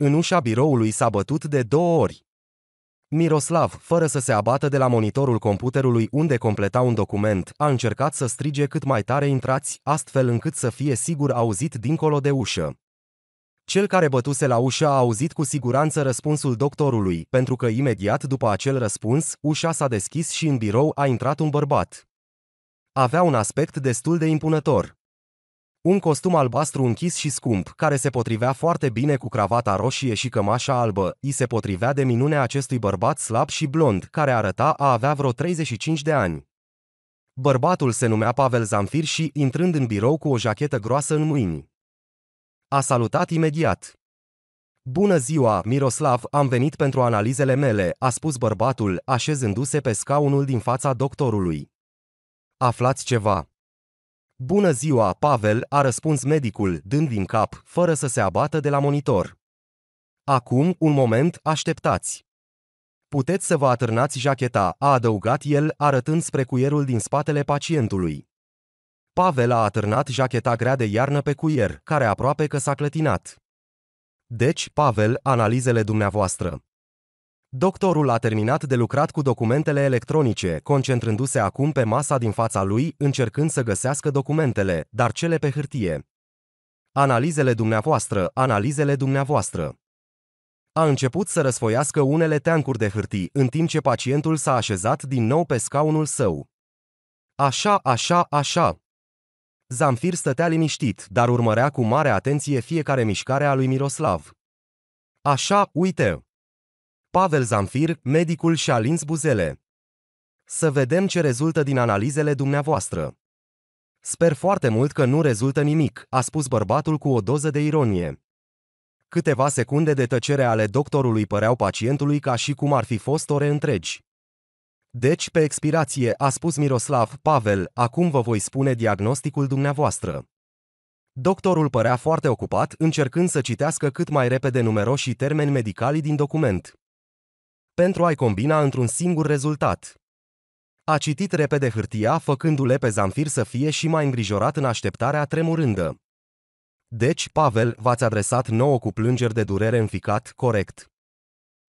În ușa biroului s-a bătut de două ori. Miroslav, fără să se abată de la monitorul computerului unde completa un document, a încercat să strige cât mai tare intrați, astfel încât să fie sigur auzit dincolo de ușă. Cel care bătuse la ușă a auzit cu siguranță răspunsul doctorului, pentru că imediat după acel răspuns, ușa s-a deschis și în birou a intrat un bărbat. Avea un aspect destul de impunător. Un costum albastru închis și scump, care se potrivea foarte bine cu cravata roșie și cămașa albă, îi se potrivea de minune acestui bărbat slab și blond, care arăta a avea vreo 35 de ani. Bărbatul se numea Pavel Zamfir și, intrând în birou cu o jachetă groasă în mâini, a salutat imediat. Bună ziua, Miroslav, am venit pentru analizele mele, a spus bărbatul, așezându-se pe scaunul din fața doctorului. Aflați ceva. Bună ziua, Pavel, a răspuns medicul, dând din cap, fără să se abată de la monitor. Acum, un moment, așteptați. Puteți să vă atârnați jacheta, a adăugat el, arătând spre cuierul din spatele pacientului. Pavel a atârnat jacheta grea de iarnă pe cuier, care aproape că s-a clătinat. Deci, Pavel, analizele dumneavoastră. Doctorul a terminat de lucrat cu documentele electronice, concentrându-se acum pe masa din fața lui, încercând să găsească documentele, dar cele pe hârtie. Analizele dumneavoastră, analizele dumneavoastră. A început să răsfoiască unele teancuri de hârtii, în timp ce pacientul s-a așezat din nou pe scaunul său. Așa, așa, așa. Zamfir stătea liniștit, dar urmărea cu mare atenție fiecare mișcare a lui Miroslav. Așa, uite, Pavel Zamfir, medicul și-a lins buzele. Să vedem ce rezultă din analizele dumneavoastră. Sper foarte mult că nu rezultă nimic, a spus bărbatul cu o doză de ironie. Câteva secunde de tăcere ale doctorului păreau pacientului ca și cum ar fi fost ore întregi. Deci, pe expirație, a spus Miroslav, Pavel, acum vă voi spune diagnosticul dumneavoastră. Doctorul părea foarte ocupat, încercând să citească cât mai repede numeroși termeni medicali din document pentru a-i combina într-un singur rezultat. A citit repede hârtia, făcându-le pe Zamfir să fie și mai îngrijorat în așteptarea tremurândă. Deci, Pavel, v-ați adresat nouă cu plângeri de durere în ficat, corect.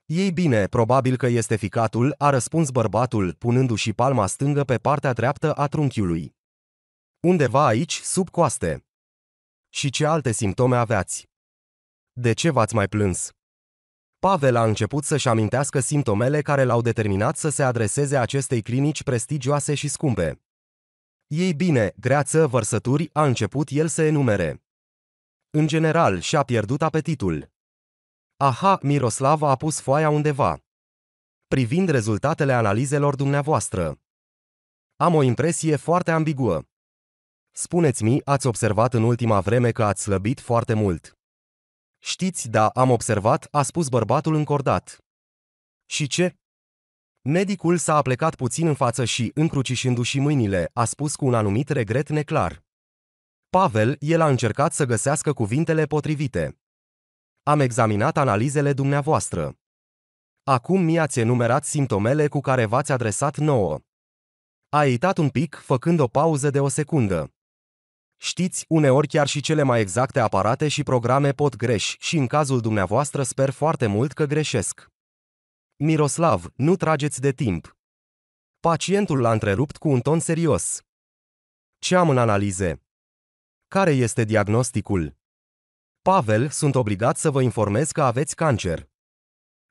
Ei bine, probabil că este ficatul, a răspuns bărbatul, punându-și palma stângă pe partea dreaptă a trunchiului. Undeva aici, sub coaste. Și ce alte simptome aveați? De ce v-ați mai plâns? Pavel a început să-și amintească simptomele care l-au determinat să se adreseze acestei clinici prestigioase și scumpe. Ei bine, greață, vărsături, a început el să enumere. În general, și-a pierdut apetitul. Aha, Miroslav a pus foaia undeva. Privind rezultatele analizelor dumneavoastră. Am o impresie foarte ambiguă. Spuneți-mi, ați observat în ultima vreme că ați slăbit foarte mult. Știți, da, am observat, a spus bărbatul încordat. Și ce? Medicul s-a aplecat puțin în față și, încrucișându-și mâinile, a spus cu un anumit regret neclar. Pavel, el a încercat să găsească cuvintele potrivite. Am examinat analizele dumneavoastră. Acum mi-ați enumerat simptomele cu care v-ați adresat nouă. A eitat un pic, făcând o pauză de o secundă. Știți, uneori chiar și cele mai exacte aparate și programe pot greși și în cazul dumneavoastră sper foarte mult că greșesc. Miroslav, nu trageți de timp. Pacientul l-a întrerupt cu un ton serios. Ce am în analize? Care este diagnosticul? Pavel, sunt obligat să vă informez că aveți cancer.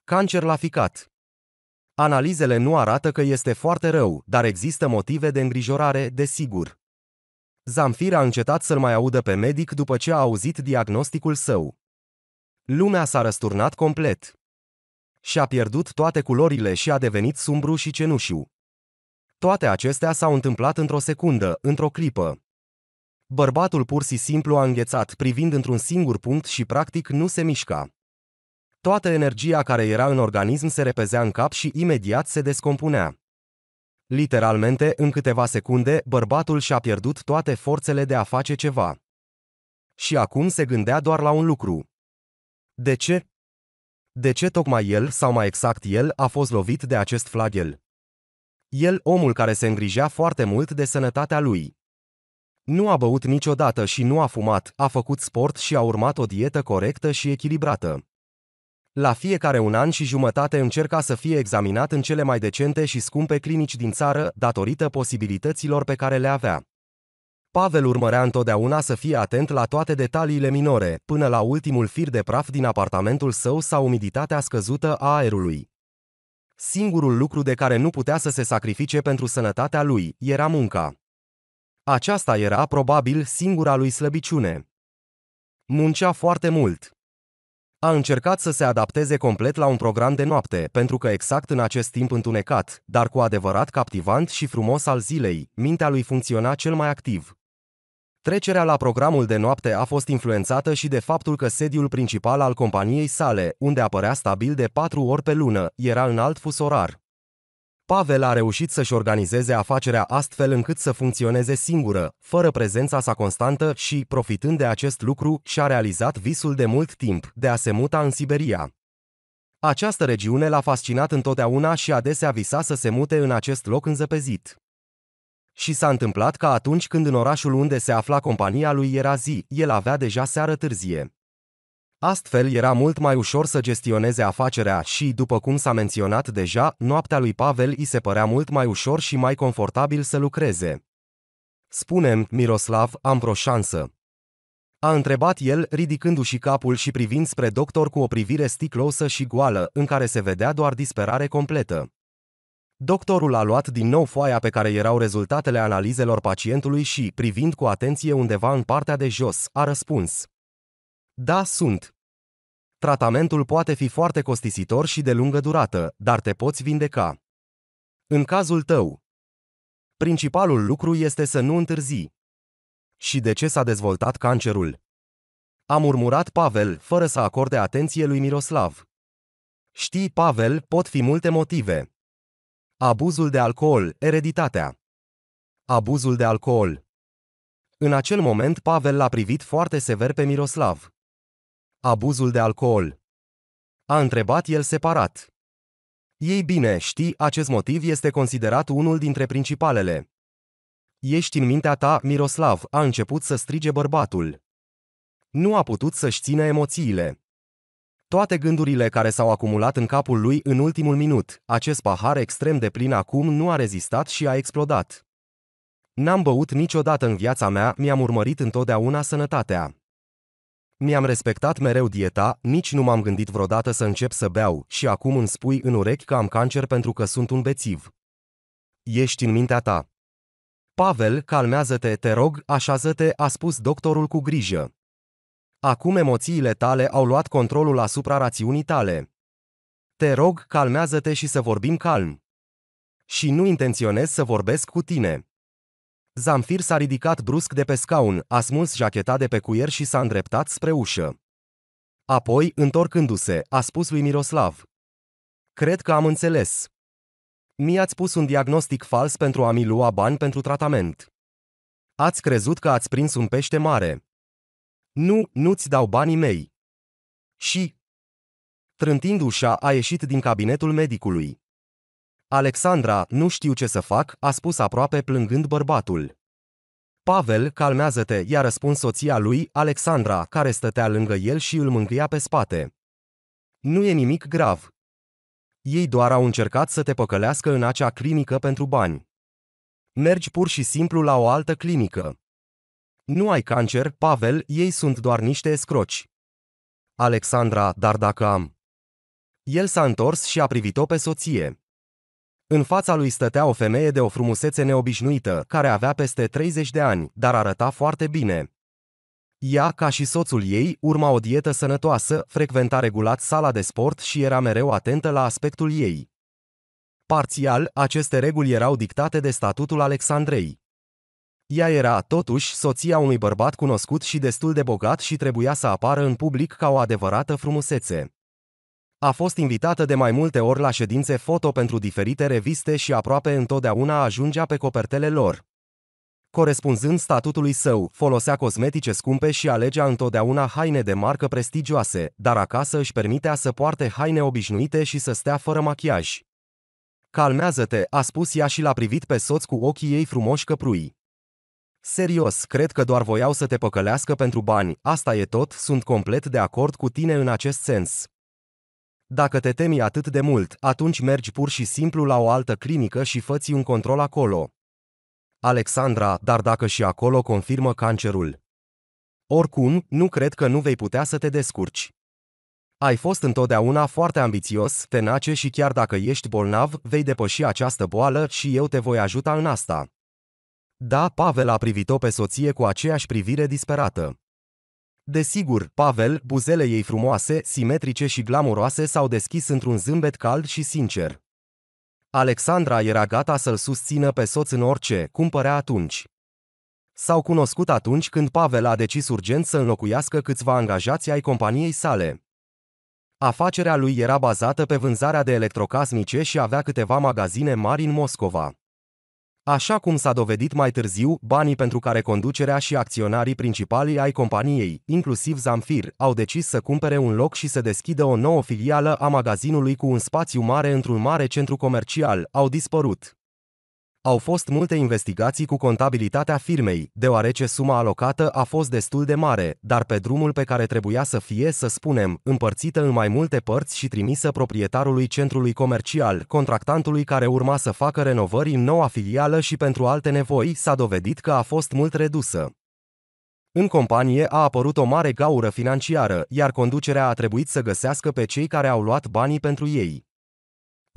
Cancer la ficat. Analizele nu arată că este foarte rău, dar există motive de îngrijorare, desigur. Zamfir a încetat să-l mai audă pe medic după ce a auzit diagnosticul său. Lumea s-a răsturnat complet. Și-a pierdut toate culorile și a devenit sumbru și cenușiu. Toate acestea s-au întâmplat într-o secundă, într-o clipă. Bărbatul pur și simplu a înghețat, privind într-un singur punct și practic nu se mișca. Toată energia care era în organism se repezea în cap și imediat se descompunea. Literalmente, în câteva secunde, bărbatul și-a pierdut toate forțele de a face ceva. Și acum se gândea doar la un lucru. De ce? De ce tocmai el, sau mai exact el, a fost lovit de acest flagel? El, omul care se îngrijea foarte mult de sănătatea lui. Nu a băut niciodată și nu a fumat, a făcut sport și a urmat o dietă corectă și echilibrată. La fiecare un an și jumătate încerca să fie examinat în cele mai decente și scumpe clinici din țară, datorită posibilităților pe care le avea. Pavel urmărea întotdeauna să fie atent la toate detaliile minore, până la ultimul fir de praf din apartamentul său sau umiditatea scăzută a aerului. Singurul lucru de care nu putea să se sacrifice pentru sănătatea lui era munca. Aceasta era probabil singura lui slăbiciune. Muncea foarte mult. A încercat să se adapteze complet la un program de noapte, pentru că exact în acest timp întunecat, dar cu adevărat captivant și frumos al zilei, mintea lui funcționa cel mai activ. Trecerea la programul de noapte a fost influențată și de faptul că sediul principal al companiei sale, unde apărea stabil de patru ori pe lună, era în alt fus orar. Pavel a reușit să-și organizeze afacerea astfel încât să funcționeze singură, fără prezența sa constantă și, profitând de acest lucru, și-a realizat visul de mult timp, de a se muta în Siberia. Această regiune l-a fascinat întotdeauna și adesea visa să se mute în acest loc înzăpezit. Și s-a întâmplat că atunci când în orașul unde se afla compania lui era zi, el avea deja seară târzie. Astfel era mult mai ușor să gestioneze afacerea și, după cum s-a menționat deja, noaptea lui Pavel îi se părea mult mai ușor și mai confortabil să lucreze. Spunem, Miroslav, am vreo șansă. A întrebat el, ridicându-și capul și privind spre doctor cu o privire sticlosă și goală, în care se vedea doar disperare completă. Doctorul a luat din nou foaia pe care erau rezultatele analizelor pacientului și, privind cu atenție undeva în partea de jos, a răspuns. Da, sunt. Tratamentul poate fi foarte costisitor și de lungă durată, dar te poți vindeca. În cazul tău, principalul lucru este să nu întârzi. Și de ce s-a dezvoltat cancerul? A murmurat Pavel, fără să acorde atenție lui Miroslav. Știi, Pavel, pot fi multe motive. Abuzul de alcool, ereditatea. Abuzul de alcool. În acel moment Pavel l-a privit foarte sever pe Miroslav. Abuzul de alcool. A întrebat el separat. Ei bine, știi, acest motiv este considerat unul dintre principalele. Ești în mintea ta, Miroslav, a început să strige bărbatul. Nu a putut să-și țină emoțiile. Toate gândurile care s-au acumulat în capul lui în ultimul minut, acest pahar extrem de plin acum nu a rezistat și a explodat. N-am băut niciodată în viața mea, mi-am urmărit întotdeauna sănătatea. Mi-am respectat mereu dieta, nici nu m-am gândit vreodată să încep să beau și acum îmi spui în urechi că am cancer pentru că sunt un bețiv. Ești în mintea ta. Pavel, calmează-te, te rog, așează-te, a spus doctorul cu grijă. Acum emoțiile tale au luat controlul asupra rațiunii tale. Te rog, calmează-te și să vorbim calm. Și nu intenționez să vorbesc cu tine. Zamfir s-a ridicat brusc de pe scaun, a smuls jacheta de pe cuier și s-a îndreptat spre ușă. Apoi, întorcându-se, a spus lui Miroslav. Cred că am înțeles. Mi-ați pus un diagnostic fals pentru a mi lua bani pentru tratament. Ați crezut că ați prins un pește mare. Nu, nu-ți dau banii mei. Și... Trântind ușa, a ieșit din cabinetul medicului. Alexandra, nu știu ce să fac, a spus aproape plângând bărbatul. Pavel, calmează-te, i-a răspuns soția lui, Alexandra, care stătea lângă el și îl mângâia pe spate. Nu e nimic grav. Ei doar au încercat să te păcălească în acea clinică pentru bani. Mergi pur și simplu la o altă clinică. Nu ai cancer, Pavel, ei sunt doar niște escroci. Alexandra, dar dacă am... El s-a întors și a privit-o pe soție. În fața lui stătea o femeie de o frumusețe neobișnuită, care avea peste 30 de ani, dar arăta foarte bine. Ea, ca și soțul ei, urma o dietă sănătoasă, frecventa regulat sala de sport și era mereu atentă la aspectul ei. Parțial, aceste reguli erau dictate de statutul Alexandrei. Ea era, totuși, soția unui bărbat cunoscut și destul de bogat și trebuia să apară în public ca o adevărată frumusețe. A fost invitată de mai multe ori la ședințe foto pentru diferite reviste și aproape întotdeauna ajungea pe copertele lor. Corespunzând statutului său, folosea cosmetice scumpe și alegea întotdeauna haine de marcă prestigioase, dar acasă își permitea să poarte haine obișnuite și să stea fără machiaj. Calmează-te, a spus ea și l-a privit pe soț cu ochii ei frumoși căprui. Serios, cred că doar voiau să te păcălească pentru bani, asta e tot, sunt complet de acord cu tine în acest sens. Dacă te temi atât de mult, atunci mergi pur și simplu la o altă clinică și făți un control acolo. Alexandra, dar dacă și acolo confirmă cancerul. Oricum, nu cred că nu vei putea să te descurci. Ai fost întotdeauna foarte ambițios, tenace și chiar dacă ești bolnav, vei depăși această boală și eu te voi ajuta în asta. Da, Pavel a privit-o pe soție cu aceeași privire disperată. Desigur, Pavel, buzele ei frumoase, simetrice și glamuroase s-au deschis într-un zâmbet cald și sincer. Alexandra era gata să-l susțină pe soț în orice, cum părea atunci. S-au cunoscut atunci când Pavel a decis urgent să înlocuiască câțiva angajați ai companiei sale. Afacerea lui era bazată pe vânzarea de electrocasnice și avea câteva magazine mari în Moscova. Așa cum s-a dovedit mai târziu, banii pentru care conducerea și acționarii principali ai companiei, inclusiv Zamfir, au decis să cumpere un loc și să deschidă o nouă filială a magazinului cu un spațiu mare într-un mare centru comercial, au dispărut. Au fost multe investigații cu contabilitatea firmei, deoarece suma alocată a fost destul de mare, dar pe drumul pe care trebuia să fie, să spunem, împărțită în mai multe părți și trimisă proprietarului centrului comercial, contractantului care urma să facă renovări în noua filială și pentru alte nevoi, s-a dovedit că a fost mult redusă. În companie a apărut o mare gaură financiară, iar conducerea a trebuit să găsească pe cei care au luat banii pentru ei.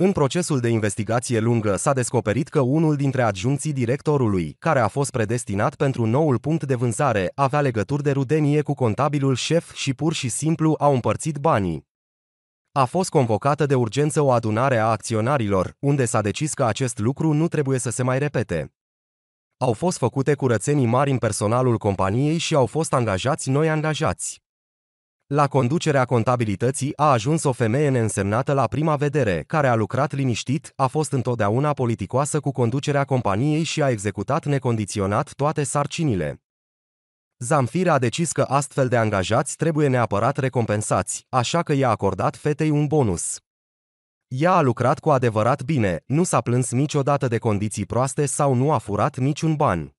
În procesul de investigație lungă s-a descoperit că unul dintre adjuncții directorului, care a fost predestinat pentru noul punct de vânzare, avea legături de rudenie cu contabilul șef și pur și simplu au împărțit banii. A fost convocată de urgență o adunare a acționarilor, unde s-a decis că acest lucru nu trebuie să se mai repete. Au fost făcute curățenii mari în personalul companiei și au fost angajați noi angajați. La conducerea contabilității a ajuns o femeie neînsemnată la prima vedere, care a lucrat liniștit, a fost întotdeauna politicoasă cu conducerea companiei și a executat necondiționat toate sarcinile. Zamfir a decis că astfel de angajați trebuie neapărat recompensați, așa că i-a acordat fetei un bonus. Ea a lucrat cu adevărat bine, nu s-a plâns niciodată de condiții proaste sau nu a furat niciun ban.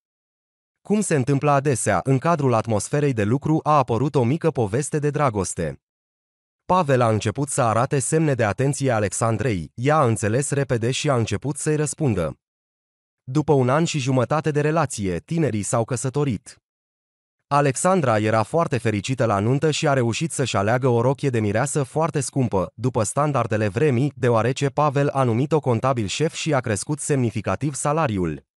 Cum se întâmplă adesea, în cadrul atmosferei de lucru a apărut o mică poveste de dragoste. Pavel a început să arate semne de atenție Alexandrei, ea a înțeles repede și a început să-i răspundă. După un an și jumătate de relație, tinerii s-au căsătorit. Alexandra era foarte fericită la nuntă și a reușit să-și aleagă o rochie de mireasă foarte scumpă, după standardele vremii, deoarece Pavel a numit-o contabil șef și a crescut semnificativ salariul.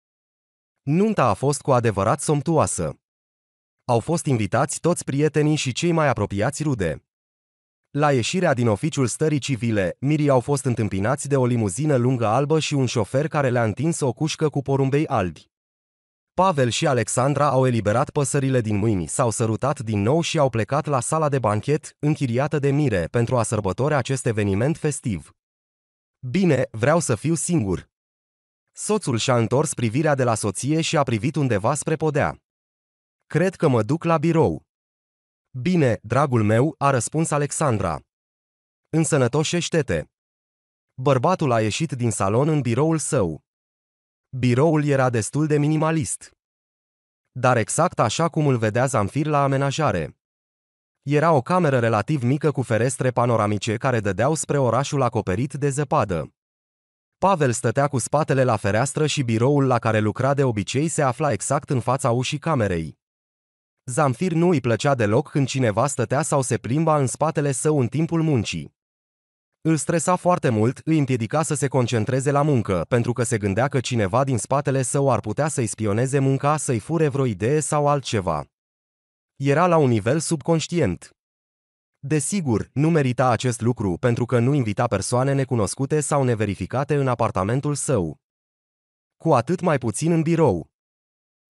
Nunta a fost cu adevărat somptuoasă. Au fost invitați toți prietenii și cei mai apropiați rude. La ieșirea din oficiul stării civile, mirii au fost întâmpinați de o limuzină lungă albă și un șofer care le-a întins o cușcă cu porumbei albi. Pavel și Alexandra au eliberat păsările din mâini, s-au sărutat din nou și au plecat la sala de banchet, închiriată de mire, pentru a sărbători acest eveniment festiv. Bine, vreau să fiu singur, Soțul și-a întors privirea de la soție și a privit undeva spre podea. Cred că mă duc la birou. Bine, dragul meu, a răspuns Alexandra. Însănătoșește-te. Bărbatul a ieșit din salon în biroul său. Biroul era destul de minimalist. Dar exact așa cum îl vedea Zamfir la amenajare. Era o cameră relativ mică cu ferestre panoramice care dădeau spre orașul acoperit de zăpadă. Pavel stătea cu spatele la fereastră și biroul la care lucra de obicei se afla exact în fața ușii camerei. Zamfir nu îi plăcea deloc când cineva stătea sau se plimba în spatele său în timpul muncii. Îl stresa foarte mult, îi împiedica să se concentreze la muncă, pentru că se gândea că cineva din spatele său ar putea să-i spioneze munca, să-i fure vreo idee sau altceva. Era la un nivel subconștient. Desigur, nu merita acest lucru pentru că nu invita persoane necunoscute sau neverificate în apartamentul său. Cu atât mai puțin în birou.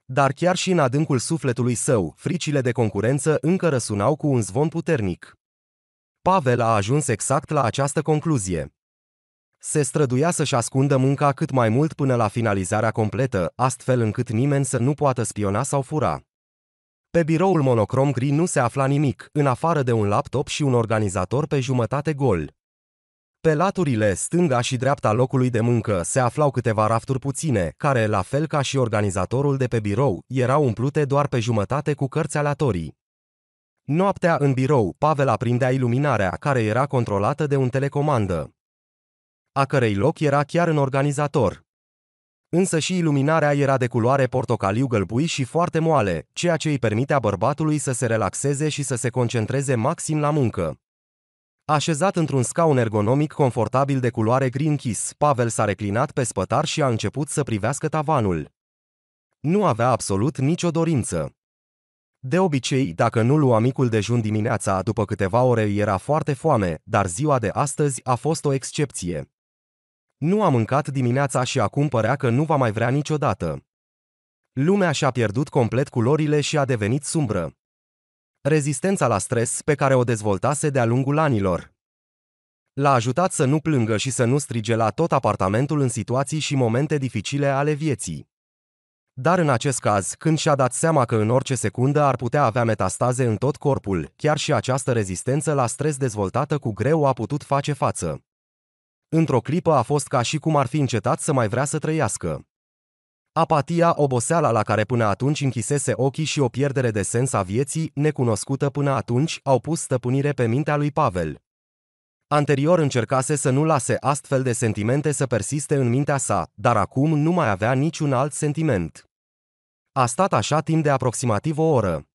Dar chiar și în adâncul sufletului său, fricile de concurență încă răsunau cu un zvon puternic. Pavel a ajuns exact la această concluzie. Se străduia să-și ascundă munca cât mai mult până la finalizarea completă, astfel încât nimeni să nu poată spiona sau fura. Pe biroul monocrom gri nu se afla nimic, în afară de un laptop și un organizator pe jumătate gol. Pe laturile stânga și dreapta locului de muncă se aflau câteva rafturi puține, care, la fel ca și organizatorul de pe birou, erau umplute doar pe jumătate cu cărți aleatorii. Noaptea în birou, Pavel aprindea iluminarea, care era controlată de un telecomandă, a cărei loc era chiar în organizator. Însă și iluminarea era de culoare portocaliu gălbui și foarte moale, ceea ce îi permitea bărbatului să se relaxeze și să se concentreze maxim la muncă. Așezat într-un scaun ergonomic confortabil de culoare gri închis, Pavel s-a reclinat pe spătar și a început să privească tavanul. Nu avea absolut nicio dorință. De obicei, dacă nu lua micul dejun dimineața, după câteva ore era foarte foame, dar ziua de astăzi a fost o excepție. Nu a mâncat dimineața și acum părea că nu va mai vrea niciodată. Lumea și-a pierdut complet culorile și a devenit sumbră. Rezistența la stres pe care o dezvoltase de-a lungul anilor. L-a ajutat să nu plângă și să nu strige la tot apartamentul în situații și momente dificile ale vieții. Dar în acest caz, când și-a dat seama că în orice secundă ar putea avea metastaze în tot corpul, chiar și această rezistență la stres dezvoltată cu greu a putut face față. Într-o clipă a fost ca și cum ar fi încetat să mai vrea să trăiască. Apatia, oboseala la care până atunci închisese ochii și o pierdere de sens a vieții, necunoscută până atunci, au pus stăpânire pe mintea lui Pavel. Anterior încercase să nu lase astfel de sentimente să persiste în mintea sa, dar acum nu mai avea niciun alt sentiment. A stat așa timp de aproximativ o oră.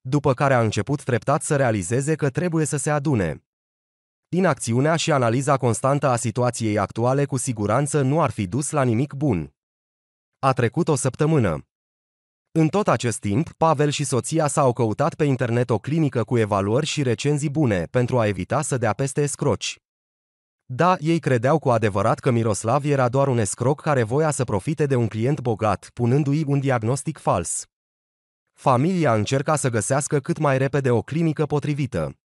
După care a început treptat să realizeze că trebuie să se adune. Inacțiunea și analiza constantă a situației actuale cu siguranță nu ar fi dus la nimic bun. A trecut o săptămână. În tot acest timp, Pavel și soția s-au căutat pe internet o clinică cu evaluări și recenzii bune pentru a evita să dea peste escroci. Da, ei credeau cu adevărat că Miroslav era doar un escroc care voia să profite de un client bogat, punându-i un diagnostic fals. Familia încerca să găsească cât mai repede o clinică potrivită.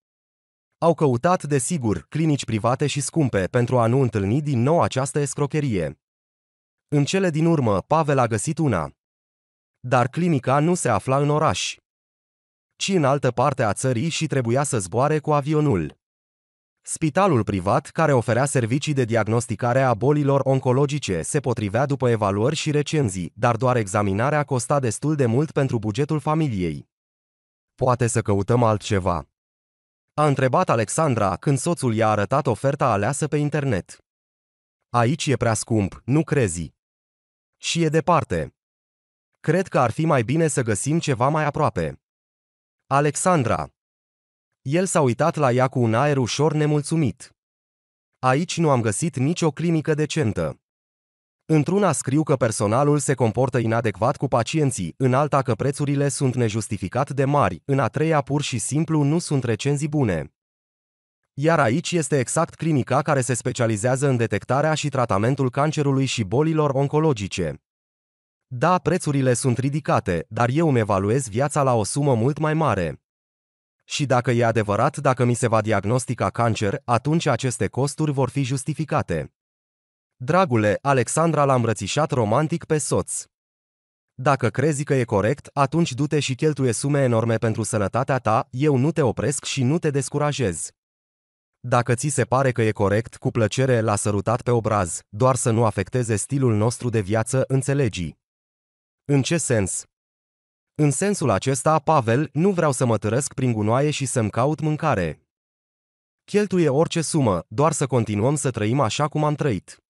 Au căutat, desigur, clinici private și scumpe pentru a nu întâlni din nou această escrocherie. În cele din urmă, Pavel a găsit una. Dar clinica nu se afla în oraș, ci în altă parte a țării și trebuia să zboare cu avionul. Spitalul privat, care oferea servicii de diagnosticare a bolilor oncologice, se potrivea după evaluări și recenzii, dar doar examinarea costa destul de mult pentru bugetul familiei. Poate să căutăm altceva. A întrebat Alexandra când soțul i-a arătat oferta aleasă pe internet. Aici e prea scump, nu crezi. Și e departe. Cred că ar fi mai bine să găsim ceva mai aproape. Alexandra. El s-a uitat la ea cu un aer ușor nemulțumit. Aici nu am găsit nicio clinică decentă. Într-una scriu că personalul se comportă inadecvat cu pacienții, în alta că prețurile sunt nejustificat de mari, în a treia pur și simplu nu sunt recenzii bune. Iar aici este exact clinica care se specializează în detectarea și tratamentul cancerului și bolilor oncologice. Da, prețurile sunt ridicate, dar eu îmi evaluez viața la o sumă mult mai mare. Și dacă e adevărat, dacă mi se va diagnostica cancer, atunci aceste costuri vor fi justificate. Dragule, Alexandra l-a îmbrățișat romantic pe soț. Dacă crezi că e corect, atunci du-te și cheltuie sume enorme pentru sănătatea ta, eu nu te opresc și nu te descurajez. Dacă ți se pare că e corect, cu plăcere l-a sărutat pe obraz, doar să nu afecteze stilul nostru de viață, înțelegi. În ce sens? În sensul acesta, Pavel, nu vreau să mă tărăsc prin gunoaie și să-mi caut mâncare. Cheltuie orice sumă, doar să continuăm să trăim așa cum am trăit.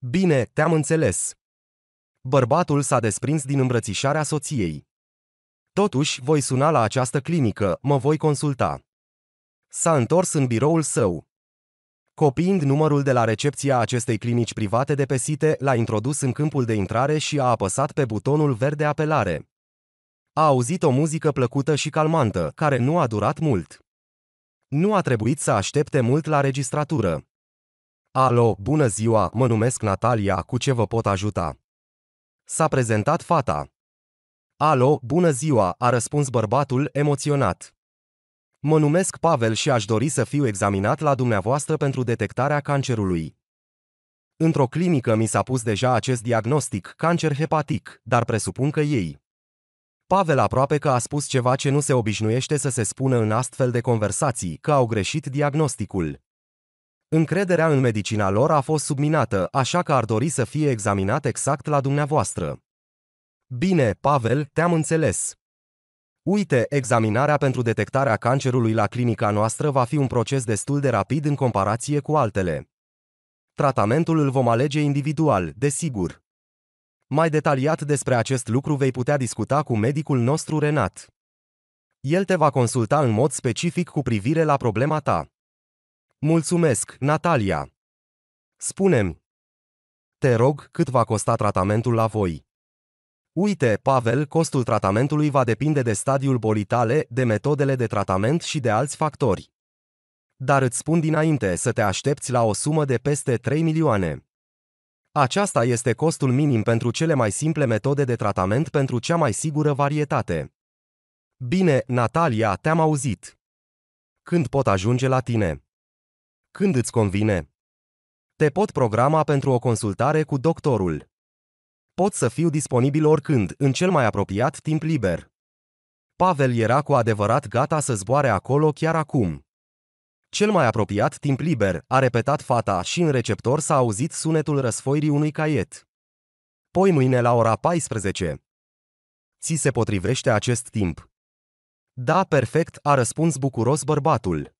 Bine, te-am înțeles. Bărbatul s-a desprins din îmbrățișarea soției. Totuși, voi suna la această clinică, mă voi consulta. S-a întors în biroul său. Copiind numărul de la recepția acestei clinici private de pe site, l-a introdus în câmpul de intrare și a apăsat pe butonul verde apelare. A auzit o muzică plăcută și calmantă, care nu a durat mult. Nu a trebuit să aștepte mult la registratură. Alo, bună ziua, mă numesc Natalia, cu ce vă pot ajuta? S-a prezentat fata. Alo, bună ziua, a răspuns bărbatul, emoționat. Mă numesc Pavel și aș dori să fiu examinat la dumneavoastră pentru detectarea cancerului. Într-o clinică mi s-a pus deja acest diagnostic, cancer hepatic, dar presupun că ei. Pavel aproape că a spus ceva ce nu se obișnuiește să se spună în astfel de conversații, că au greșit diagnosticul. Încrederea în medicina lor a fost subminată, așa că ar dori să fie examinat exact la dumneavoastră. Bine, Pavel, te-am înțeles. Uite, examinarea pentru detectarea cancerului la clinica noastră va fi un proces destul de rapid în comparație cu altele. Tratamentul îl vom alege individual, desigur. Mai detaliat despre acest lucru vei putea discuta cu medicul nostru Renat. El te va consulta în mod specific cu privire la problema ta. Mulțumesc, Natalia. Spunem. Te rog, cât va costa tratamentul la voi? Uite, Pavel, costul tratamentului va depinde de stadiul bolii tale, de metodele de tratament și de alți factori. Dar îți spun dinainte să te aștepți la o sumă de peste 3 milioane. Aceasta este costul minim pentru cele mai simple metode de tratament pentru cea mai sigură varietate. Bine, Natalia, te-am auzit. Când pot ajunge la tine? Când îți convine? Te pot programa pentru o consultare cu doctorul. Pot să fiu disponibil oricând, în cel mai apropiat timp liber. Pavel era cu adevărat gata să zboare acolo chiar acum. Cel mai apropiat timp liber, a repetat fata și în receptor s-a auzit sunetul răsfoirii unui caiet. Poi mâine la ora 14. Ți se potrivește acest timp? Da, perfect, a răspuns bucuros bărbatul.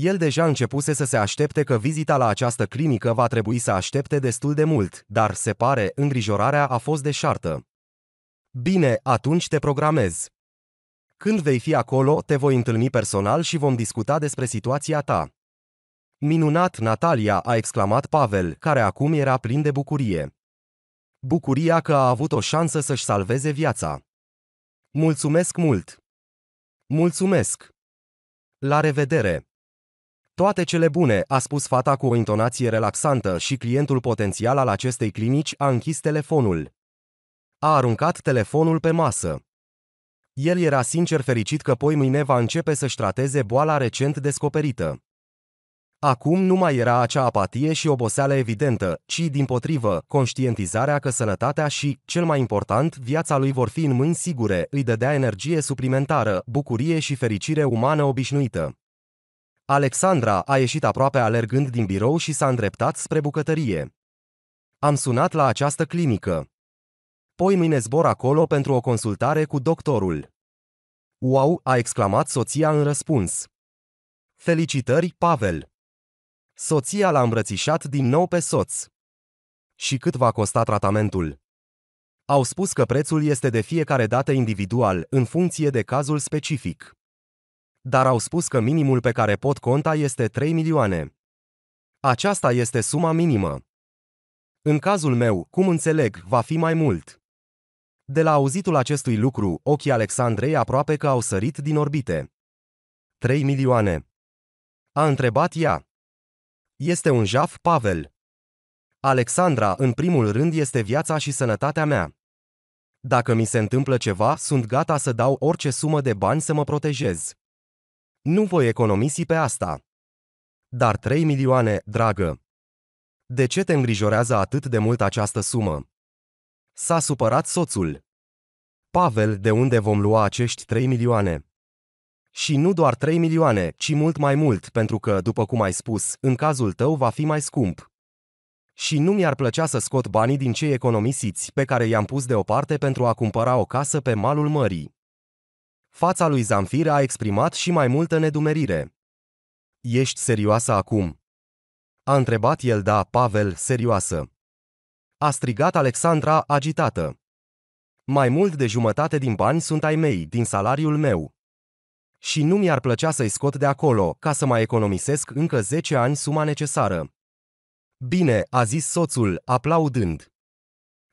El deja începuse să se aștepte că vizita la această clinică va trebui să aștepte destul de mult, dar, se pare, îngrijorarea a fost deșartă. Bine, atunci te programez. Când vei fi acolo, te voi întâlni personal și vom discuta despre situația ta. Minunat, Natalia, a exclamat Pavel, care acum era plin de bucurie. Bucuria că a avut o șansă să-și salveze viața. Mulțumesc mult! Mulțumesc! La revedere! Toate cele bune, a spus fata cu o intonație relaxantă și clientul potențial al acestei clinici a închis telefonul. A aruncat telefonul pe masă. El era sincer fericit că poi mâine va începe să-și trateze boala recent descoperită. Acum nu mai era acea apatie și oboseală evidentă, ci, din potrivă, conștientizarea că sănătatea și, cel mai important, viața lui vor fi în mâini sigure, îi dădea energie suplimentară, bucurie și fericire umană obișnuită. Alexandra a ieșit aproape alergând din birou și s-a îndreptat spre bucătărie. Am sunat la această clinică. Poi mâine zbor acolo pentru o consultare cu doctorul. Wow, a exclamat soția în răspuns. Felicitări, Pavel! Soția l-a îmbrățișat din nou pe soț. Și cât va costa tratamentul? Au spus că prețul este de fiecare dată individual, în funcție de cazul specific dar au spus că minimul pe care pot conta este 3 milioane. Aceasta este suma minimă. În cazul meu, cum înțeleg, va fi mai mult. De la auzitul acestui lucru, ochii Alexandrei aproape că au sărit din orbite. 3 milioane. A întrebat ea. Este un jaf, Pavel. Alexandra, în primul rând, este viața și sănătatea mea. Dacă mi se întâmplă ceva, sunt gata să dau orice sumă de bani să mă protejez. Nu voi economisi pe asta. Dar 3 milioane, dragă. De ce te îngrijorează atât de mult această sumă? S-a supărat soțul. Pavel, de unde vom lua acești 3 milioane? Și nu doar 3 milioane, ci mult mai mult, pentru că, după cum ai spus, în cazul tău va fi mai scump. Și nu mi-ar plăcea să scot banii din cei economisiți pe care i-am pus deoparte pentru a cumpăra o casă pe malul mării. Fața lui Zamfir a exprimat și mai multă nedumerire. Ești serioasă acum? A întrebat el da, Pavel, serioasă. A strigat Alexandra, agitată. Mai mult de jumătate din bani sunt ai mei, din salariul meu. Și nu mi-ar plăcea să-i scot de acolo, ca să mai economisesc încă 10 ani suma necesară. Bine, a zis soțul, aplaudând.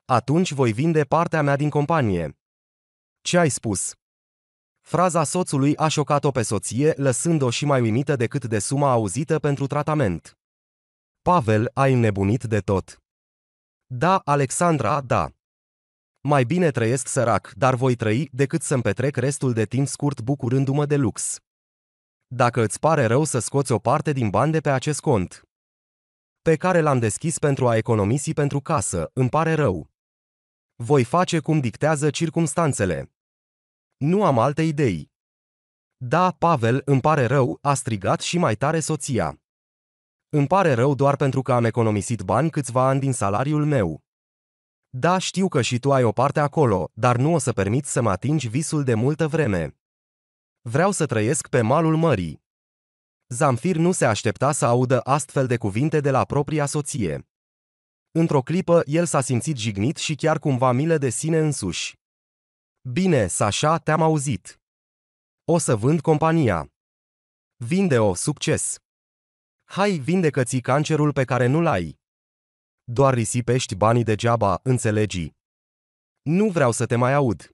Atunci voi vinde partea mea din companie. Ce ai spus? Fraza soțului a șocat-o pe soție, lăsând-o și mai uimită decât de suma auzită pentru tratament. Pavel, ai înnebunit de tot. Da, Alexandra, da. Mai bine trăiesc sărac, dar voi trăi decât să-mi petrec restul de timp scurt bucurându-mă de lux. Dacă îți pare rău să scoți o parte din bani de pe acest cont, pe care l-am deschis pentru a economisi pentru casă, îmi pare rău. Voi face cum dictează circumstanțele. Nu am alte idei. Da, Pavel, îmi pare rău, a strigat și mai tare soția. Îmi pare rău doar pentru că am economisit bani câțiva ani din salariul meu. Da, știu că și tu ai o parte acolo, dar nu o să permit să mă atingi visul de multă vreme. Vreau să trăiesc pe malul mării. Zamfir nu se aștepta să audă astfel de cuvinte de la propria soție. Într-o clipă, el s-a simțit jignit și chiar cumva milă de sine însuși. Bine, Sasha, te-am auzit. O să vând compania. Vinde-o, succes. Hai, vindecă-ți cancerul pe care nu-l ai. Doar risipești banii degeaba, înțelegi. Nu vreau să te mai aud.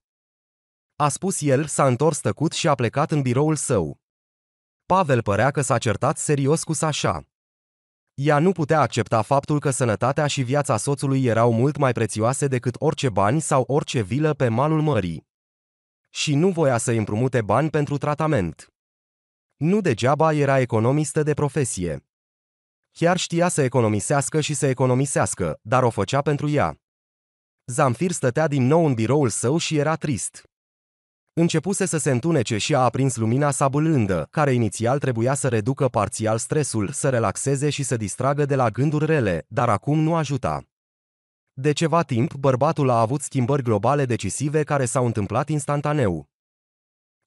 A spus el, s-a întors tăcut și a plecat în biroul său. Pavel părea că s-a certat serios cu Sasha. Ea nu putea accepta faptul că sănătatea și viața soțului erau mult mai prețioase decât orice bani sau orice vilă pe malul mării. Și nu voia să împrumute bani pentru tratament. Nu degeaba era economistă de profesie. Chiar știa să economisească și să economisească, dar o făcea pentru ea. Zamfir stătea din nou în biroul său și era trist. Începuse să se întunece și a aprins lumina sa bâlândă, care inițial trebuia să reducă parțial stresul, să relaxeze și să distragă de la gânduri rele, dar acum nu ajuta. De ceva timp, bărbatul a avut schimbări globale decisive care s-au întâmplat instantaneu.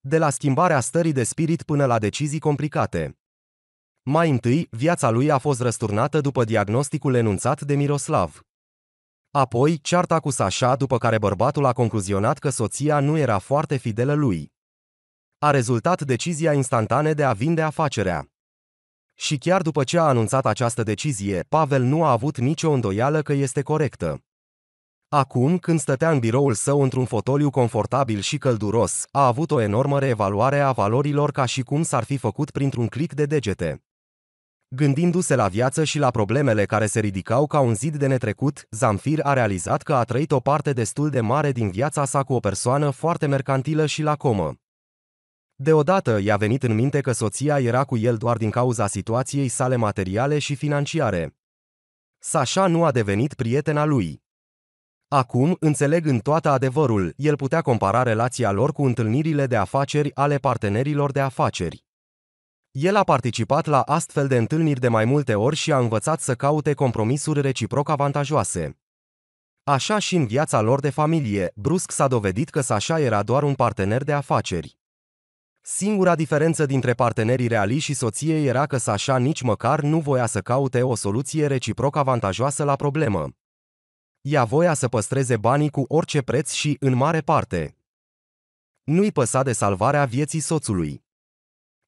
De la schimbarea stării de spirit până la decizii complicate. Mai întâi, viața lui a fost răsturnată după diagnosticul enunțat de Miroslav. Apoi, cearta cu Sasha după care bărbatul a concluzionat că soția nu era foarte fidelă lui. A rezultat decizia instantană de a vinde afacerea. Și chiar după ce a anunțat această decizie, Pavel nu a avut nicio îndoială că este corectă. Acum, când stătea în biroul său într-un fotoliu confortabil și călduros, a avut o enormă reevaluare a valorilor ca și cum s-ar fi făcut printr-un click de degete. Gândindu-se la viață și la problemele care se ridicau ca un zid de netrecut, Zamfir a realizat că a trăit o parte destul de mare din viața sa cu o persoană foarte mercantilă și lacomă. Deodată i-a venit în minte că soția era cu el doar din cauza situației sale materiale și financiare. Sasha nu a devenit prietena lui. Acum, înțelegând toată adevărul, el putea compara relația lor cu întâlnirile de afaceri ale partenerilor de afaceri. El a participat la astfel de întâlniri de mai multe ori și a învățat să caute compromisuri reciproc avantajoase. Așa și în viața lor de familie, brusc s-a dovedit că Sasha era doar un partener de afaceri. Singura diferență dintre partenerii reali și soție era că Sasha nici măcar nu voia să caute o soluție reciproc avantajoasă la problemă. Ea voia să păstreze banii cu orice preț și, în mare parte, nu-i păsa de salvarea vieții soțului.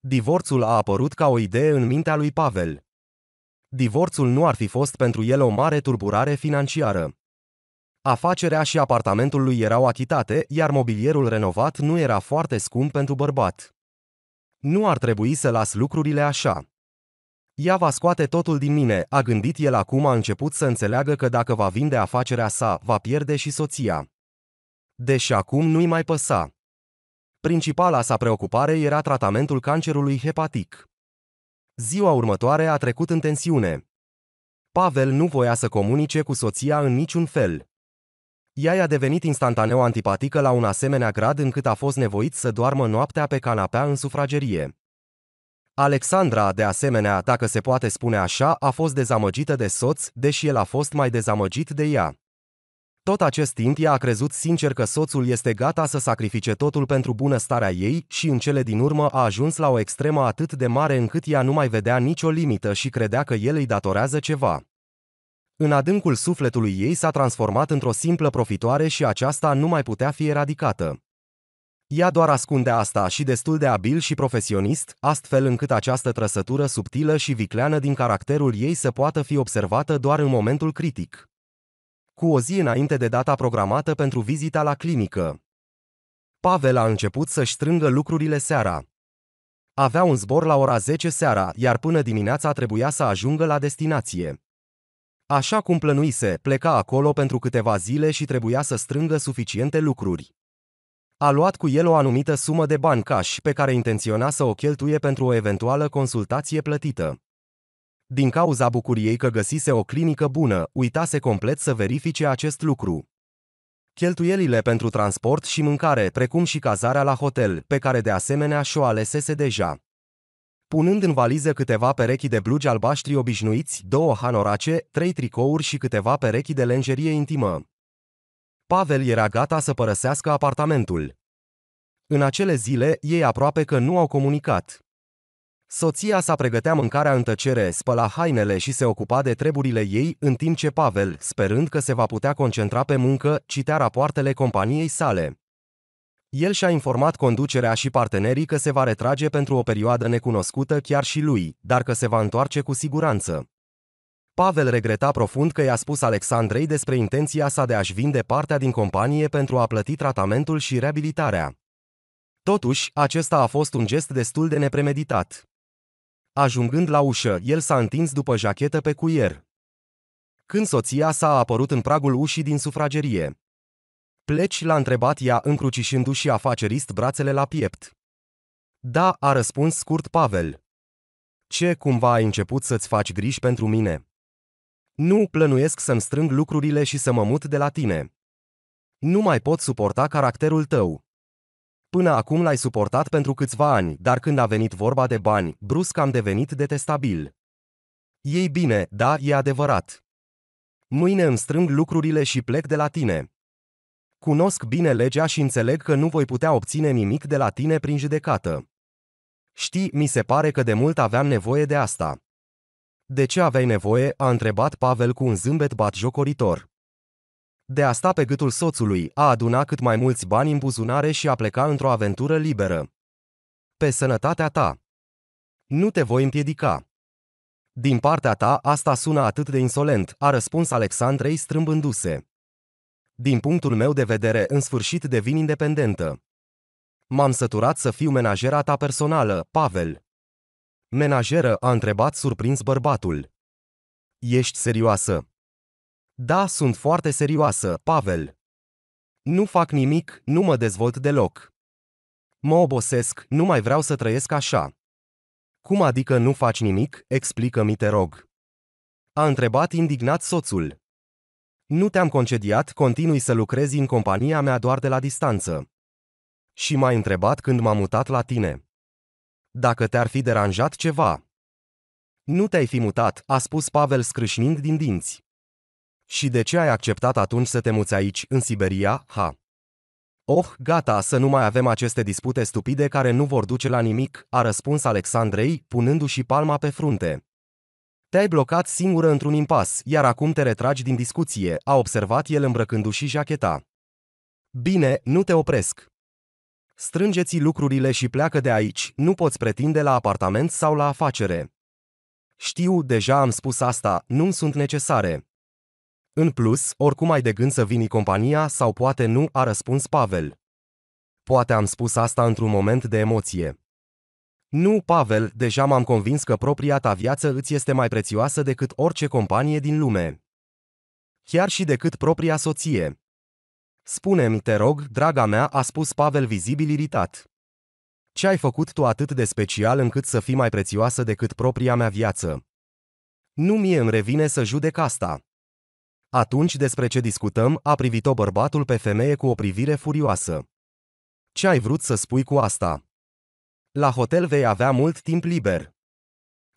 Divorțul a apărut ca o idee în mintea lui Pavel. Divorțul nu ar fi fost pentru el o mare turburare financiară. Afacerea și apartamentul lui erau achitate, iar mobilierul renovat nu era foarte scump pentru bărbat. Nu ar trebui să las lucrurile așa. Ea va scoate totul din mine, a gândit el acum a început să înțeleagă că dacă va vinde afacerea sa, va pierde și soția. Deși acum nu-i mai păsa. Principala sa preocupare era tratamentul cancerului hepatic. Ziua următoare a trecut în tensiune. Pavel nu voia să comunice cu soția în niciun fel. Ea i-a devenit instantaneu antipatică la un asemenea grad încât a fost nevoit să doarmă noaptea pe canapea în sufragerie. Alexandra, de asemenea, dacă se poate spune așa, a fost dezamăgită de soț, deși el a fost mai dezamăgit de ea. Tot acest timp ea a crezut sincer că soțul este gata să sacrifice totul pentru bunăstarea ei și în cele din urmă a ajuns la o extremă atât de mare încât ea nu mai vedea nicio limită și credea că el îi datorează ceva. În adâncul sufletului ei s-a transformat într-o simplă profitoare și aceasta nu mai putea fi eradicată. Ea doar ascunde asta și destul de abil și profesionist, astfel încât această trăsătură subtilă și vicleană din caracterul ei să poată fi observată doar în momentul critic cu o zi înainte de data programată pentru vizita la clinică. Pavel a început să-și strângă lucrurile seara. Avea un zbor la ora 10 seara, iar până dimineața trebuia să ajungă la destinație. Așa cum plănuise, pleca acolo pentru câteva zile și trebuia să strângă suficiente lucruri. A luat cu el o anumită sumă de bani cash pe care intenționa să o cheltuie pentru o eventuală consultație plătită. Din cauza bucuriei că găsise o clinică bună, uitase complet să verifice acest lucru. Cheltuielile pentru transport și mâncare, precum și cazarea la hotel, pe care de asemenea și-o alesese deja. Punând în valiză câteva perechi de blugi albaștri obișnuiți, două hanorace, trei tricouri și câteva perechi de lenjerie intimă. Pavel era gata să părăsească apartamentul. În acele zile, ei aproape că nu au comunicat. Soția sa pregătea mâncarea în tăcere, spăla hainele și se ocupa de treburile ei, în timp ce Pavel, sperând că se va putea concentra pe muncă, citea rapoartele companiei sale. El și-a informat conducerea și partenerii că se va retrage pentru o perioadă necunoscută chiar și lui, dar că se va întoarce cu siguranță. Pavel regreta profund că i-a spus Alexandrei despre intenția sa de a-și vinde partea din companie pentru a plăti tratamentul și reabilitarea. Totuși, acesta a fost un gest destul de nepremeditat. Ajungând la ușă, el s-a întins după jachetă pe cuier. Când soția sa a apărut în pragul ușii din sufragerie. Pleci l-a întrebat ea încrucișându-și afacerist brațele la piept. Da, a răspuns scurt Pavel. Ce, cumva ai început să-ți faci griji pentru mine? Nu plănuiesc să-mi strâng lucrurile și să mă mut de la tine. Nu mai pot suporta caracterul tău. Până acum l-ai suportat pentru câțiva ani, dar când a venit vorba de bani, brusc am devenit detestabil. Ei bine, da, e adevărat. Mâine îmi strâng lucrurile și plec de la tine. Cunosc bine legea și înțeleg că nu voi putea obține nimic de la tine prin judecată. Știi, mi se pare că de mult aveam nevoie de asta. De ce aveai nevoie? a întrebat Pavel cu un zâmbet batjocoritor. De a sta pe gâtul soțului, a aduna cât mai mulți bani în buzunare și a pleca într-o aventură liberă. Pe sănătatea ta. Nu te voi împiedica. Din partea ta, asta sună atât de insolent, a răspuns Alexandrei strâmbându-se. Din punctul meu de vedere, în sfârșit devin independentă. M-am săturat să fiu menajera ta personală, Pavel. Menajeră, a întrebat surprins bărbatul. Ești serioasă? Da, sunt foarte serioasă, Pavel. Nu fac nimic, nu mă dezvolt deloc. Mă obosesc, nu mai vreau să trăiesc așa. Cum adică nu faci nimic? Explică-mi, te rog. A întrebat indignat soțul. Nu te-am concediat, continui să lucrezi în compania mea doar de la distanță. Și m-ai întrebat când m-am mutat la tine. Dacă te-ar fi deranjat ceva. Nu te-ai fi mutat, a spus Pavel scrâșnind din dinți. Și de ce ai acceptat atunci să te muți aici, în Siberia, ha? Oh, gata, să nu mai avem aceste dispute stupide care nu vor duce la nimic, a răspuns Alexandrei, punându-și palma pe frunte. Te-ai blocat singură într-un impas, iar acum te retragi din discuție, a observat el îmbrăcându-și jacheta. Bine, nu te opresc. Strângeți lucrurile și pleacă de aici, nu poți pretinde la apartament sau la afacere. Știu, deja am spus asta, nu sunt necesare. În plus, oricum ai de gând să vini compania sau poate nu, a răspuns Pavel. Poate am spus asta într-un moment de emoție. Nu, Pavel, deja m-am convins că propria ta viață îți este mai prețioasă decât orice companie din lume. Chiar și decât propria soție. Spune-mi, te rog, draga mea, a spus Pavel vizibil iritat. Ce ai făcut tu atât de special încât să fii mai prețioasă decât propria mea viață? Nu mie îmi revine să judec asta. Atunci despre ce discutăm, a privit-o bărbatul pe femeie cu o privire furioasă. Ce ai vrut să spui cu asta? La hotel vei avea mult timp liber.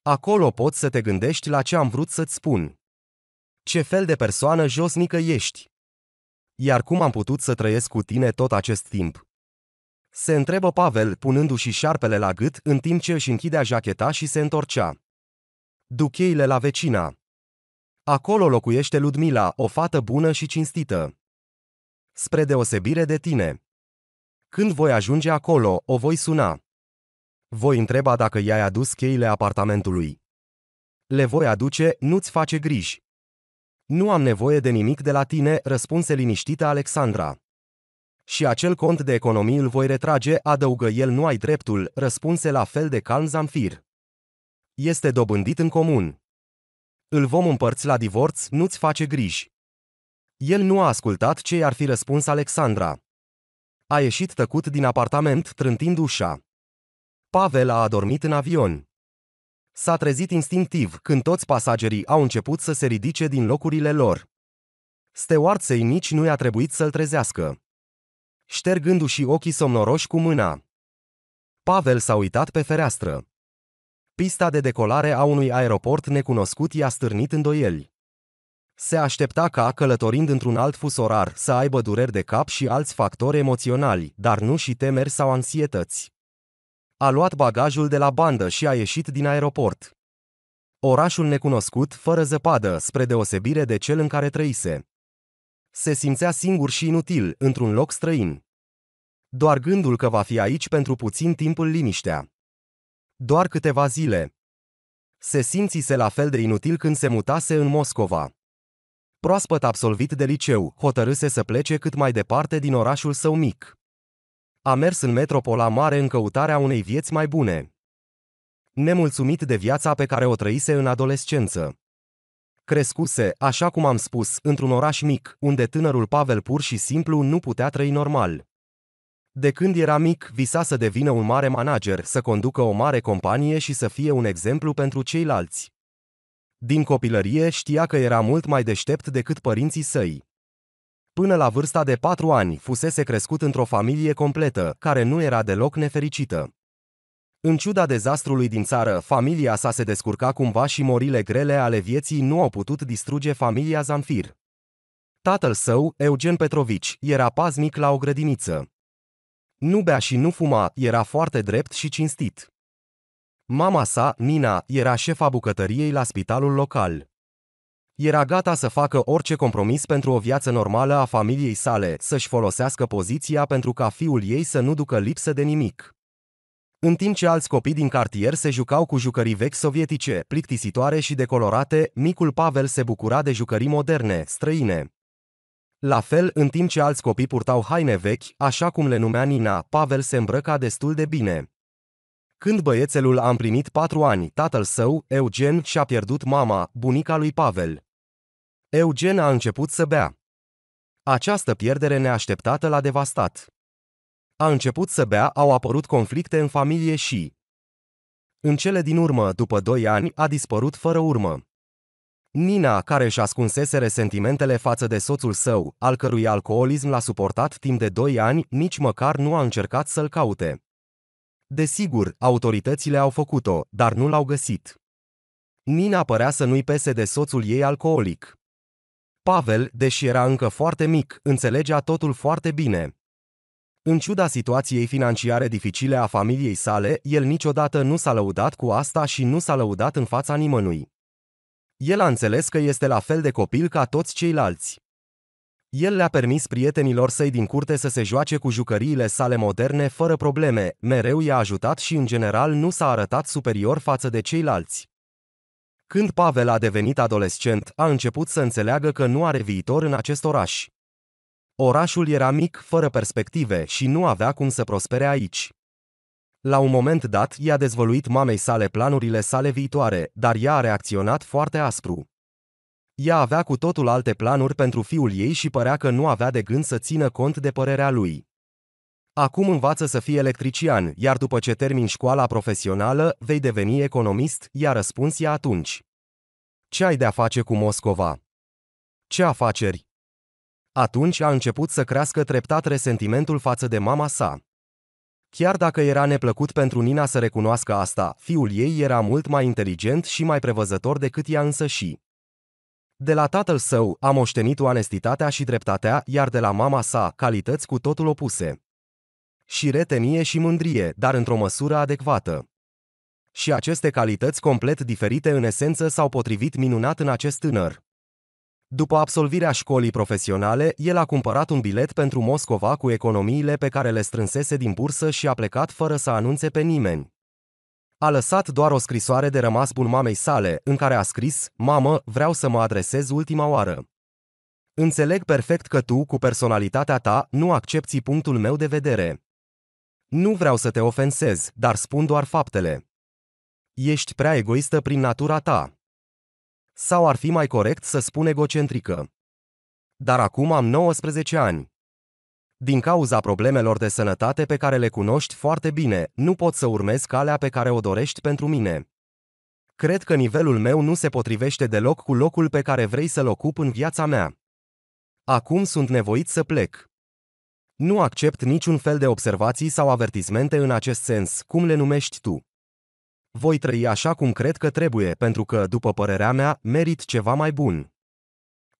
Acolo poți să te gândești la ce am vrut să-ți spun. Ce fel de persoană josnică ești? Iar cum am putut să trăiesc cu tine tot acest timp? Se întrebă Pavel, punându-și șarpele la gât, în timp ce își închidea jacheta și se întorcea. Du cheile la vecina. Acolo locuiește Ludmila, o fată bună și cinstită. Spre deosebire de tine. Când voi ajunge acolo, o voi suna. Voi întreba dacă i-ai adus cheile apartamentului. Le voi aduce, nu-ți face griji. Nu am nevoie de nimic de la tine, răspunse liniștită Alexandra. Și acel cont de economii îl voi retrage, adăugă el nu ai dreptul, răspunse la fel de calm Zamfir. Este dobândit în comun. Îl vom împărți la divorț, nu-ți face griji. El nu a ascultat ce i-ar fi răspuns Alexandra. A ieșit tăcut din apartament, trântind ușa. Pavel a adormit în avion. S-a trezit instinctiv când toți pasagerii au început să se ridice din locurile lor. Stewardței nici nu i-a trebuit să-l trezească. Ștergându-și ochii somnoroși cu mâna. Pavel s-a uitat pe fereastră. Pista de decolare a unui aeroport necunoscut i-a stârnit îndoieli. Se aștepta ca, călătorind într-un alt fus orar, să aibă dureri de cap și alți factori emoționali, dar nu și temeri sau ansietăți. A luat bagajul de la bandă și a ieșit din aeroport. Orașul necunoscut, fără zăpadă, spre deosebire de cel în care trăise. Se simțea singur și inutil, într-un loc străin. Doar gândul că va fi aici pentru puțin timp îl liniștea. Doar câteva zile. Se simțise la fel de inutil când se mutase în Moscova. Proaspăt absolvit de liceu, hotărâse să plece cât mai departe din orașul său mic. A mers în metropola mare în căutarea unei vieți mai bune. Nemulțumit de viața pe care o trăise în adolescență. Crescuse, așa cum am spus, într-un oraș mic, unde tânărul Pavel pur și simplu nu putea trăi normal. De când era mic, visa să devină un mare manager, să conducă o mare companie și să fie un exemplu pentru ceilalți. Din copilărie știa că era mult mai deștept decât părinții săi. Până la vârsta de patru ani, fusese crescut într-o familie completă, care nu era deloc nefericită. În ciuda dezastrului din țară, familia sa se descurca cumva și morile grele ale vieții nu au putut distruge familia Zamfir. Tatăl său, Eugen Petrovici, era paznic la o grădiniță. Nu bea și nu fuma, era foarte drept și cinstit. Mama sa, Nina, era șefa bucătăriei la spitalul local. Era gata să facă orice compromis pentru o viață normală a familiei sale, să-și folosească poziția pentru ca fiul ei să nu ducă lipsă de nimic. În timp ce alți copii din cartier se jucau cu jucării vechi sovietice, plictisitoare și decolorate, micul Pavel se bucura de jucării moderne, străine. La fel, în timp ce alți copii purtau haine vechi, așa cum le numea Nina, Pavel se îmbrăca destul de bine. Când băiețelul a împlinit patru ani, tatăl său, Eugen, și-a pierdut mama, bunica lui Pavel. Eugen a început să bea. Această pierdere neașteptată l-a devastat. A început să bea, au apărut conflicte în familie și... În cele din urmă, după doi ani, a dispărut fără urmă. Nina, care își ascunsese resentimentele față de soțul său, al cărui alcoolism l-a suportat timp de doi ani, nici măcar nu a încercat să-l caute. Desigur, autoritățile au făcut-o, dar nu l-au găsit. Nina părea să nu-i pese de soțul ei alcoolic. Pavel, deși era încă foarte mic, înțelegea totul foarte bine. În ciuda situației financiare dificile a familiei sale, el niciodată nu s-a lăudat cu asta și nu s-a lăudat în fața nimănui. El a înțeles că este la fel de copil ca toți ceilalți. El le-a permis prietenilor săi din curte să se joace cu jucăriile sale moderne fără probleme, mereu i-a ajutat și în general nu s-a arătat superior față de ceilalți. Când Pavel a devenit adolescent, a început să înțeleagă că nu are viitor în acest oraș. Orașul era mic, fără perspective și nu avea cum să prospere aici. La un moment dat, i-a dezvăluit mamei sale planurile sale viitoare, dar ea a reacționat foarte aspru. Ea avea cu totul alte planuri pentru fiul ei și părea că nu avea de gând să țină cont de părerea lui. Acum învață să fii electrician, iar după ce termin școala profesională, vei deveni economist, i-a răspuns ea atunci. Ce ai de-a face cu Moscova? Ce afaceri? Atunci a început să crească treptat resentimentul față de mama sa. Chiar dacă era neplăcut pentru Nina să recunoască asta, fiul ei era mult mai inteligent și mai prevăzător decât ea însă și. De la tatăl său a moștenit onestitatea și dreptatea, iar de la mama sa calități cu totul opuse. Și retenie și mândrie, dar într-o măsură adecvată. Și aceste calități complet diferite în esență s-au potrivit minunat în acest tânăr. După absolvirea școlii profesionale, el a cumpărat un bilet pentru Moscova cu economiile pe care le strânsese din bursă și a plecat fără să anunțe pe nimeni. A lăsat doar o scrisoare de rămas bun mamei sale, în care a scris, Mamă, vreau să mă adresez ultima oară. Înțeleg perfect că tu, cu personalitatea ta, nu accepti punctul meu de vedere. Nu vreau să te ofensez, dar spun doar faptele. Ești prea egoistă prin natura ta. Sau ar fi mai corect să spun egocentrică. Dar acum am 19 ani. Din cauza problemelor de sănătate pe care le cunoști foarte bine, nu pot să urmez calea pe care o dorești pentru mine. Cred că nivelul meu nu se potrivește deloc cu locul pe care vrei să-l ocup în viața mea. Acum sunt nevoit să plec. Nu accept niciun fel de observații sau avertismente în acest sens, cum le numești tu. Voi trăi așa cum cred că trebuie, pentru că, după părerea mea, merit ceva mai bun.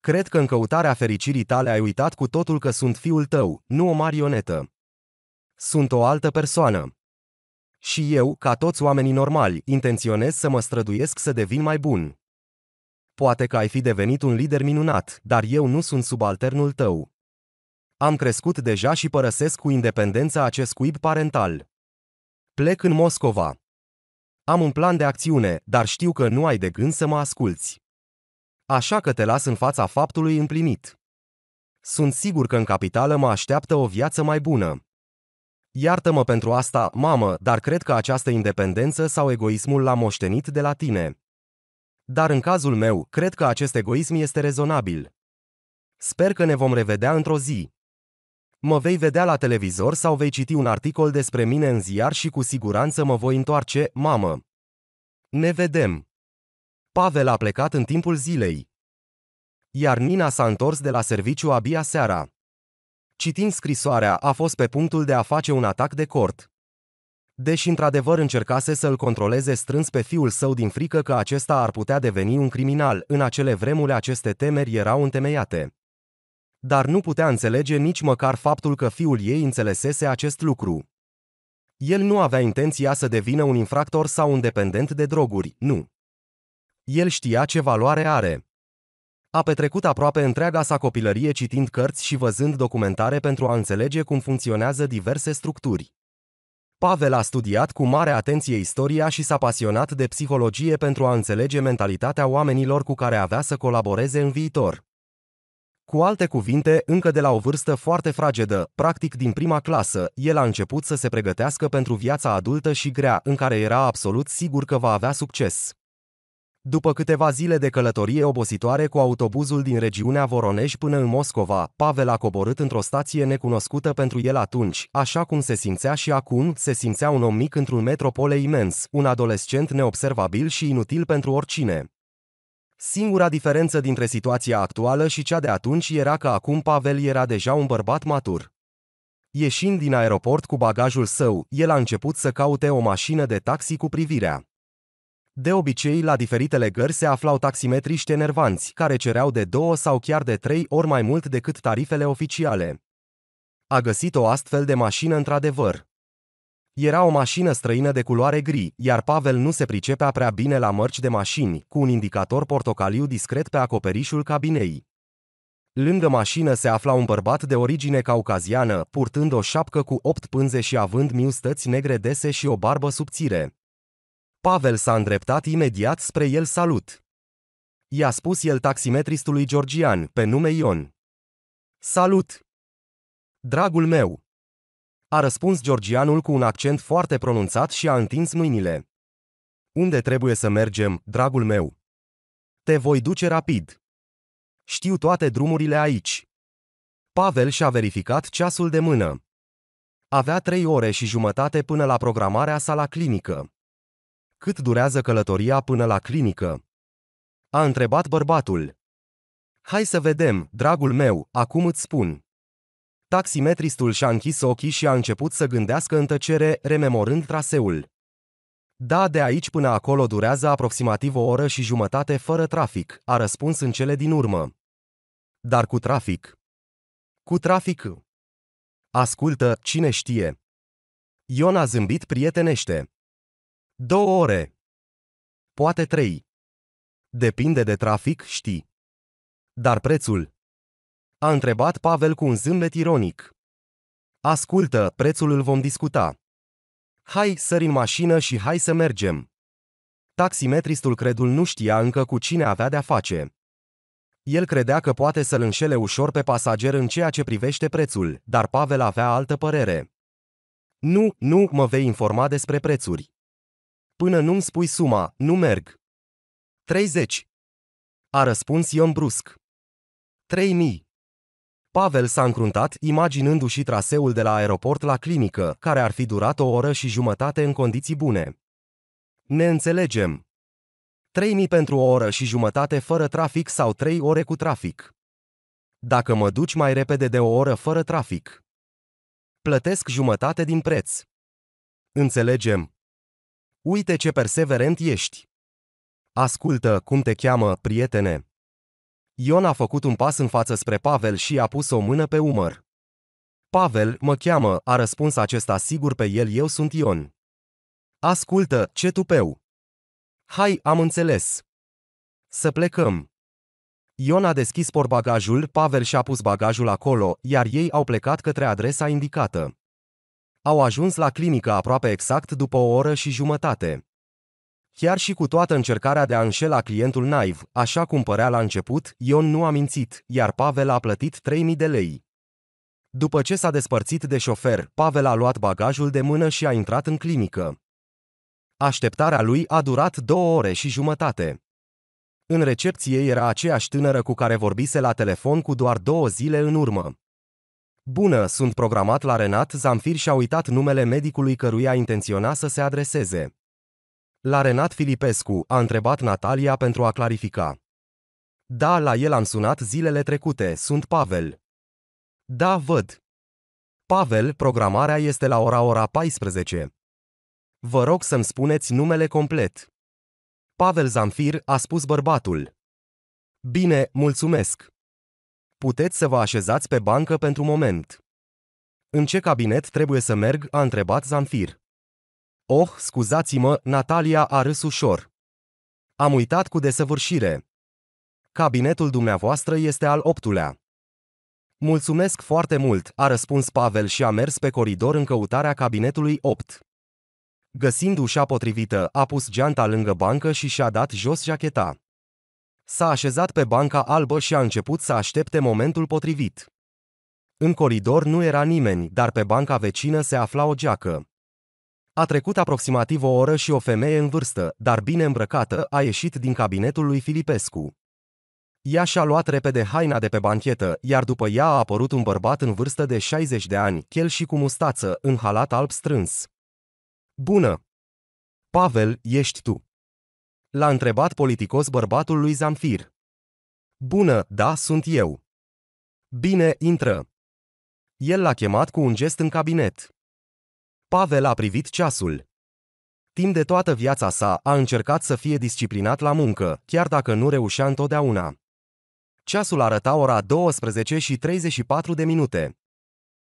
Cred că în căutarea fericirii tale ai uitat cu totul că sunt fiul tău, nu o marionetă. Sunt o altă persoană. Și eu, ca toți oamenii normali, intenționez să mă străduiesc să devin mai bun. Poate că ai fi devenit un lider minunat, dar eu nu sunt subalternul tău. Am crescut deja și părăsesc cu independență acest cuib parental. Plec în Moscova. Am un plan de acțiune, dar știu că nu ai de gând să mă asculți. Așa că te las în fața faptului împlinit. Sunt sigur că în capitală mă așteaptă o viață mai bună. Iartă-mă pentru asta, mamă, dar cred că această independență sau egoismul l-am moștenit de la tine. Dar în cazul meu, cred că acest egoism este rezonabil. Sper că ne vom revedea într-o zi. Mă vei vedea la televizor sau vei citi un articol despre mine în ziar și cu siguranță mă voi întoarce, mamă. Ne vedem. Pavel a plecat în timpul zilei. Iar Nina s-a întors de la serviciu abia seara. Citind scrisoarea, a fost pe punctul de a face un atac de cort. Deși într-adevăr încercase să-l controleze strâns pe fiul său din frică că acesta ar putea deveni un criminal, în acele vremuri aceste temeri erau întemeiate. Dar nu putea înțelege nici măcar faptul că fiul ei înțelesese acest lucru. El nu avea intenția să devină un infractor sau un dependent de droguri, nu. El știa ce valoare are. A petrecut aproape întreaga sa copilărie citind cărți și văzând documentare pentru a înțelege cum funcționează diverse structuri. Pavel a studiat cu mare atenție istoria și s-a pasionat de psihologie pentru a înțelege mentalitatea oamenilor cu care avea să colaboreze în viitor. Cu alte cuvinte, încă de la o vârstă foarte fragedă, practic din prima clasă, el a început să se pregătească pentru viața adultă și grea, în care era absolut sigur că va avea succes. După câteva zile de călătorie obositoare cu autobuzul din regiunea Voronej până în Moscova, Pavel a coborât într-o stație necunoscută pentru el atunci, așa cum se simțea și acum, se simțea un om mic într-un metropole imens, un adolescent neobservabil și inutil pentru oricine. Singura diferență dintre situația actuală și cea de atunci era că acum Pavel era deja un bărbat matur. Ieșind din aeroport cu bagajul său, el a început să caute o mașină de taxi cu privirea. De obicei, la diferitele gări se aflau taximetriști enervanți, care cereau de două sau chiar de trei ori mai mult decât tarifele oficiale. A găsit o astfel de mașină într-adevăr. Era o mașină străină de culoare gri, iar Pavel nu se pricepea prea bine la mărci de mașini, cu un indicator portocaliu discret pe acoperișul cabinei. Lângă mașină se afla un bărbat de origine caucaziană, purtând o șapcă cu opt pânze și având miustăți negre dese și o barbă subțire. Pavel s-a îndreptat imediat spre el salut. I-a spus el taximetristului georgian, pe nume Ion. Salut! Dragul meu! A răspuns georgianul cu un accent foarte pronunțat și a întins mâinile. Unde trebuie să mergem, dragul meu? Te voi duce rapid. Știu toate drumurile aici. Pavel și-a verificat ceasul de mână. Avea trei ore și jumătate până la programarea sa la clinică. Cât durează călătoria până la clinică? A întrebat bărbatul. Hai să vedem, dragul meu, acum îți spun. Taximetristul și-a închis ochii și a început să gândească în tăcere, rememorând traseul. Da, de aici până acolo durează aproximativ o oră și jumătate fără trafic, a răspuns în cele din urmă. Dar cu trafic. Cu trafic. Ascultă, cine știe. Ion a zâmbit prietenește. Două ore. Poate trei. Depinde de trafic, știi. Dar prețul? A întrebat Pavel cu un zâmbet ironic. Ascultă, prețul îl vom discuta. Hai, sări în mașină și hai să mergem. Taximetristul credul nu știa încă cu cine avea de-a face. El credea că poate să-l înșele ușor pe pasager în ceea ce privește prețul, dar Pavel avea altă părere. Nu, nu mă vei informa despre prețuri. Până nu-mi spui suma, nu merg. 30. A răspuns Ion brusc. 3000. Pavel s-a încruntat, imaginându-și traseul de la aeroport la clinică, care ar fi durat o oră și jumătate în condiții bune. Ne înțelegem. 3000 pentru o oră și jumătate fără trafic sau 3 ore cu trafic. Dacă mă duci mai repede de o oră fără trafic. Plătesc jumătate din preț. Înțelegem. Uite ce perseverent ești. Ascultă cum te cheamă, prietene. Ion a făcut un pas în față spre Pavel și a pus o mână pe umăr. Pavel, mă cheamă, a răspuns acesta sigur pe el, eu sunt Ion. Ascultă, ce tupeu! Hai, am înțeles. Să plecăm. Ion a deschis portbagajul, Pavel și-a pus bagajul acolo, iar ei au plecat către adresa indicată. Au ajuns la clinică aproape exact după o oră și jumătate. Chiar și cu toată încercarea de a înșela clientul naiv, așa cum părea la început, Ion nu a mințit, iar Pavel a plătit 3000 de lei. După ce s-a despărțit de șofer, Pavel a luat bagajul de mână și a intrat în clinică. Așteptarea lui a durat două ore și jumătate. În recepție era aceeași tânără cu care vorbise la telefon cu doar două zile în urmă. Bună, sunt programat la Renat Zamfir și a uitat numele medicului căruia intenționa să se adreseze. La Renat Filipescu, a întrebat Natalia pentru a clarifica. Da, la el am sunat zilele trecute, sunt Pavel. Da, văd. Pavel, programarea este la ora ora 14. Vă rog să-mi spuneți numele complet. Pavel Zamfir, a spus bărbatul. Bine, mulțumesc. Puteți să vă așezați pe bancă pentru moment. În ce cabinet trebuie să merg? a întrebat Zamfir. Oh, scuzați-mă, Natalia a râs ușor. Am uitat cu desăvârșire. Cabinetul dumneavoastră este al optulea. Mulțumesc foarte mult, a răspuns Pavel și a mers pe coridor în căutarea cabinetului 8. Găsind ușa potrivită, a pus geanta lângă bancă și și-a dat jos jacheta. S-a așezat pe banca albă și a început să aștepte momentul potrivit. În coridor nu era nimeni, dar pe banca vecină se afla o geacă. A trecut aproximativ o oră și o femeie în vârstă, dar bine îmbrăcată, a ieșit din cabinetul lui Filipescu. Ea și-a luat repede haina de pe banchetă, iar după ea a apărut un bărbat în vârstă de 60 de ani, chel și cu mustață, în halat alb strâns. Bună! Pavel, ești tu. L-a întrebat politicos bărbatul lui Zamfir. Bună, da, sunt eu. Bine, intră. El l-a chemat cu un gest în cabinet. Pavel a privit ceasul. Timp de toată viața sa a încercat să fie disciplinat la muncă, chiar dacă nu reușea întotdeauna. Ceasul arăta ora 12 și 34 de minute.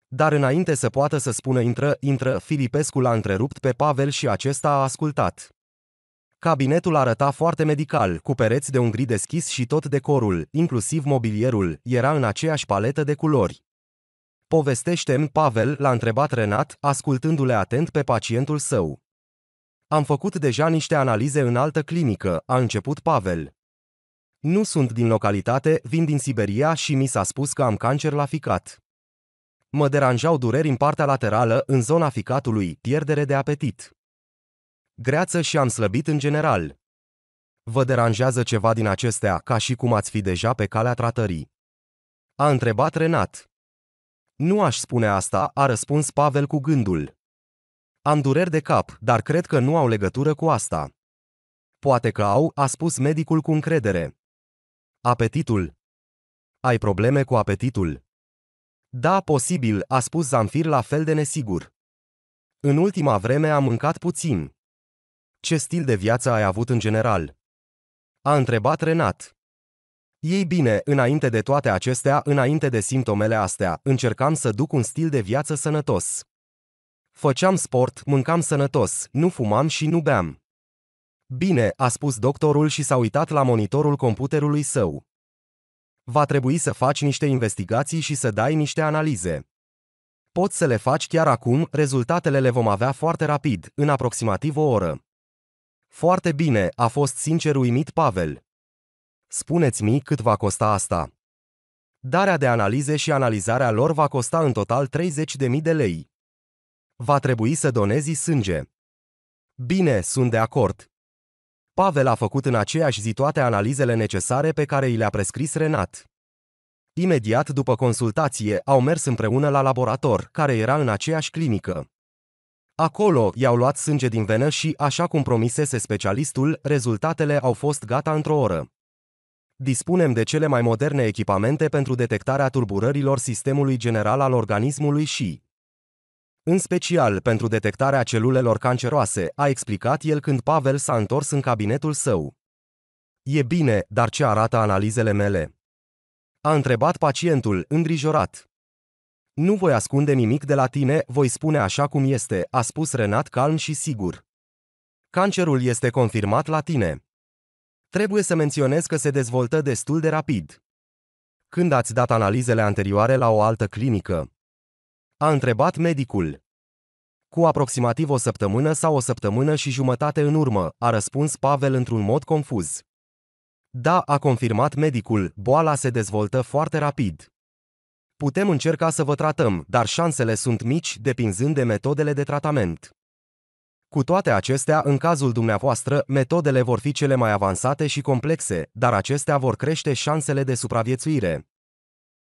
Dar înainte să poată să spună intră, intră, Filipescu l-a întrerupt pe Pavel și acesta a ascultat. Cabinetul arăta foarte medical, cu pereți de un gri deschis și tot decorul, inclusiv mobilierul, era în aceeași paletă de culori. Povestește-mi, Pavel, l-a întrebat Renat, ascultându-le atent pe pacientul său. Am făcut deja niște analize în altă clinică, a început Pavel. Nu sunt din localitate, vin din Siberia și mi s-a spus că am cancer la ficat. Mă deranjau dureri în partea laterală, în zona ficatului, pierdere de apetit. Greață și am slăbit în general. Vă deranjează ceva din acestea, ca și cum ați fi deja pe calea tratării? A întrebat Renat. Nu aș spune asta, a răspuns Pavel cu gândul. Am dureri de cap, dar cred că nu au legătură cu asta. Poate că au, a spus medicul cu încredere. Apetitul. Ai probleme cu apetitul? Da, posibil, a spus Zamfir la fel de nesigur. În ultima vreme am mâncat puțin. Ce stil de viață ai avut în general? A întrebat Renat. Ei bine, înainte de toate acestea, înainte de simptomele astea, încercam să duc un stil de viață sănătos. Făceam sport, mâncam sănătos, nu fumam și nu beam. Bine, a spus doctorul și s-a uitat la monitorul computerului său. Va trebui să faci niște investigații și să dai niște analize. Poți să le faci chiar acum, rezultatele le vom avea foarte rapid, în aproximativ o oră. Foarte bine, a fost sincer uimit Pavel. Spuneți-mi cât va costa asta. Darea de analize și analizarea lor va costa în total 30.000 de lei. Va trebui să donezi sânge. Bine, sunt de acord. Pavel a făcut în aceeași zi toate analizele necesare pe care i le-a prescris Renat. Imediat după consultație, au mers împreună la laborator, care era în aceeași clinică. Acolo i-au luat sânge din venă și, așa cum promisese specialistul, rezultatele au fost gata într-o oră. Dispunem de cele mai moderne echipamente pentru detectarea tulburărilor sistemului general al organismului și, în special pentru detectarea celulelor canceroase, a explicat el când Pavel s-a întors în cabinetul său. E bine, dar ce arată analizele mele? A întrebat pacientul, îngrijorat. Nu voi ascunde nimic de la tine, voi spune așa cum este, a spus Renat calm și sigur. Cancerul este confirmat la tine. Trebuie să menționez că se dezvoltă destul de rapid. Când ați dat analizele anterioare la o altă clinică? A întrebat medicul. Cu aproximativ o săptămână sau o săptămână și jumătate în urmă, a răspuns Pavel într-un mod confuz. Da, a confirmat medicul, boala se dezvoltă foarte rapid. Putem încerca să vă tratăm, dar șansele sunt mici, depinzând de metodele de tratament. Cu toate acestea, în cazul dumneavoastră, metodele vor fi cele mai avansate și complexe, dar acestea vor crește șansele de supraviețuire.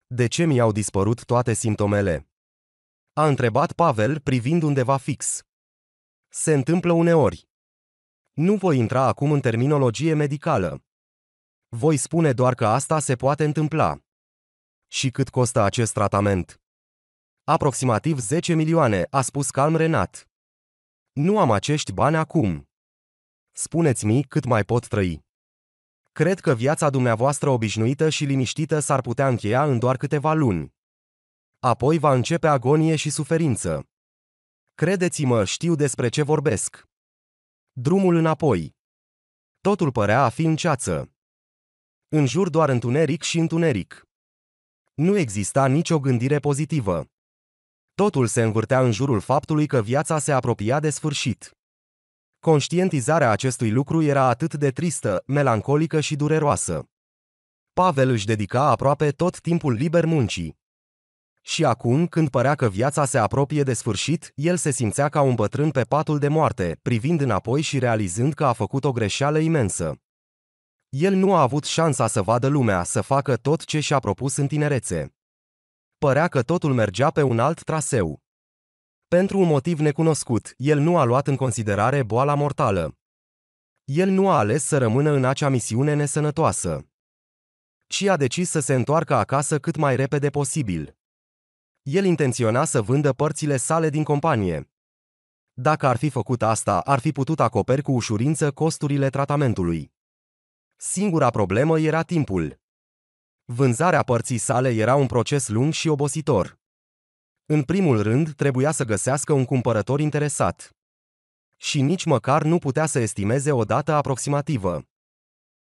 De ce mi-au dispărut toate simptomele? A întrebat Pavel privind undeva fix. Se întâmplă uneori. Nu voi intra acum în terminologie medicală. Voi spune doar că asta se poate întâmpla. Și cât costă acest tratament? Aproximativ 10 milioane, a spus calm Renat. Nu am acești bani acum. Spuneți-mi cât mai pot trăi. Cred că viața dumneavoastră obișnuită și liniștită s-ar putea încheia în doar câteva luni. Apoi va începe agonie și suferință. Credeți-mă, știu despre ce vorbesc. Drumul înapoi. Totul părea a fi în ceață. În jur doar întuneric și întuneric. Nu exista nicio gândire pozitivă. Totul se învârtea în jurul faptului că viața se apropia de sfârșit. Conștientizarea acestui lucru era atât de tristă, melancolică și dureroasă. Pavel își dedica aproape tot timpul liber muncii. Și acum, când părea că viața se apropie de sfârșit, el se simțea ca un bătrân pe patul de moarte, privind înapoi și realizând că a făcut o greșeală imensă. El nu a avut șansa să vadă lumea, să facă tot ce și-a propus în tinerețe. Părea că totul mergea pe un alt traseu. Pentru un motiv necunoscut, el nu a luat în considerare boala mortală. El nu a ales să rămână în acea misiune nesănătoasă. Ci a decis să se întoarcă acasă cât mai repede posibil. El intenționa să vândă părțile sale din companie. Dacă ar fi făcut asta, ar fi putut acoperi cu ușurință costurile tratamentului. Singura problemă era timpul. Vânzarea părții sale era un proces lung și obositor. În primul rând, trebuia să găsească un cumpărător interesat. Și nici măcar nu putea să estimeze o dată aproximativă.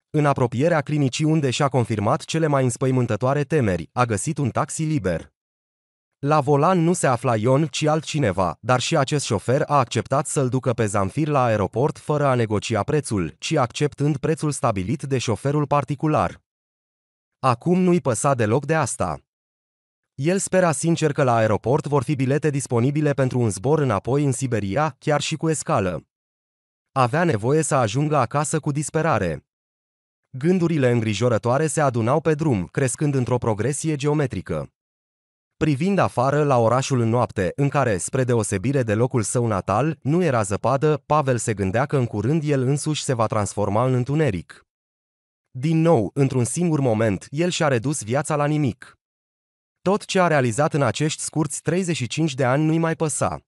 În apropierea clinicii unde și-a confirmat cele mai înspăimântătoare temeri, a găsit un taxi liber. La volan nu se afla Ion, ci altcineva, dar și acest șofer a acceptat să-l ducă pe Zamfir la aeroport fără a negocia prețul, ci acceptând prețul stabilit de șoferul particular. Acum nu-i păsa deloc de asta. El spera sincer că la aeroport vor fi bilete disponibile pentru un zbor înapoi în Siberia, chiar și cu escală. Avea nevoie să ajungă acasă cu disperare. Gândurile îngrijorătoare se adunau pe drum, crescând într-o progresie geometrică. Privind afară la orașul în noapte, în care, spre deosebire de locul său natal, nu era zăpadă, Pavel se gândea că în curând el însuși se va transforma în întuneric. Din nou, într-un singur moment, el și-a redus viața la nimic. Tot ce a realizat în acești scurți 35 de ani nu-i mai păsa.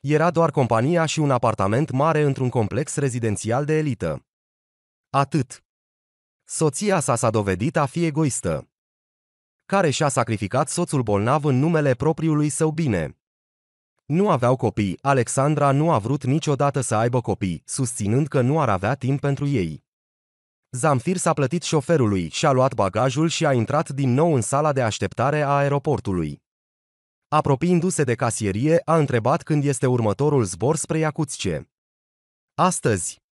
Era doar compania și un apartament mare într-un complex rezidențial de elită. Atât. Soția sa s-a dovedit a fi egoistă care și-a sacrificat soțul bolnav în numele propriului său bine. Nu aveau copii, Alexandra nu a vrut niciodată să aibă copii, susținând că nu ar avea timp pentru ei. Zamfir s-a plătit șoferului, și-a luat bagajul și a intrat din nou în sala de așteptare a aeroportului. Apropiindu-se de casierie, a întrebat când este următorul zbor spre Iacuțce. Astăzi.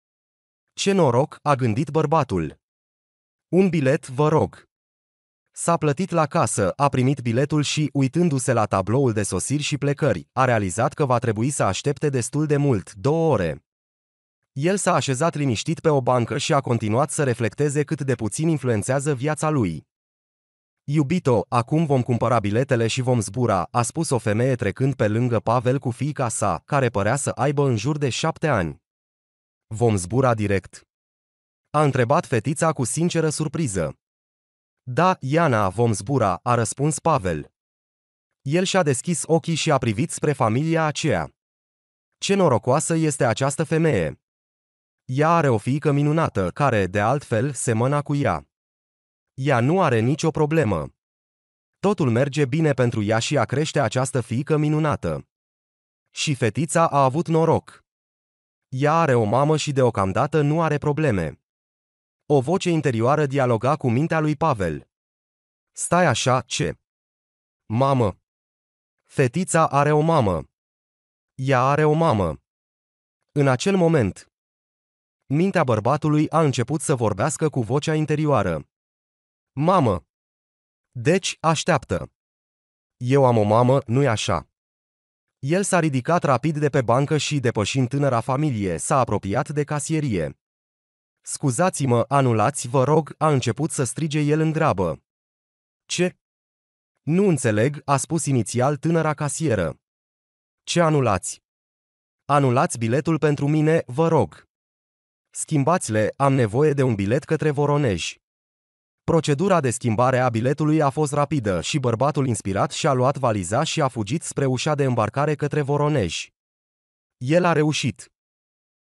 Ce noroc, a gândit bărbatul. Un bilet, vă rog. S-a plătit la casă, a primit biletul și, uitându-se la tabloul de sosiri și plecări, a realizat că va trebui să aștepte destul de mult, două ore. El s-a așezat liniștit pe o bancă și a continuat să reflecteze cât de puțin influențează viața lui. Iubito, acum vom cumpăra biletele și vom zbura, a spus o femeie trecând pe lângă Pavel cu fiica sa, care părea să aibă în jur de șapte ani. Vom zbura direct. A întrebat fetița cu sinceră surpriză. Da, Iana, vom zbura, a răspuns Pavel. El și-a deschis ochii și a privit spre familia aceea. Ce norocoasă este această femeie! Ea are o fiică minunată, care, de altfel, semăna cu ea. Ea nu are nicio problemă. Totul merge bine pentru ea și a crește această fiică minunată. Și fetița a avut noroc. Ea are o mamă și deocamdată nu are probleme. O voce interioară dialoga cu mintea lui Pavel. Stai așa, ce? Mamă. Fetița are o mamă. Ea are o mamă. În acel moment, mintea bărbatului a început să vorbească cu vocea interioară. Mamă! Deci, așteaptă. Eu am o mamă, nu-i așa? El s-a ridicat rapid de pe bancă și, depășind tânăra familie, s-a apropiat de casierie. Scuzați-mă, anulați, vă rog, a început să strige el în grabă. Ce? Nu înțeleg, a spus inițial tânăra casieră. Ce anulați? Anulați biletul pentru mine, vă rog. Schimbați-le, am nevoie de un bilet către Voronej. Procedura de schimbare a biletului a fost rapidă și bărbatul inspirat și-a luat valiza și a fugit spre ușa de îmbarcare către Voronej. El a reușit.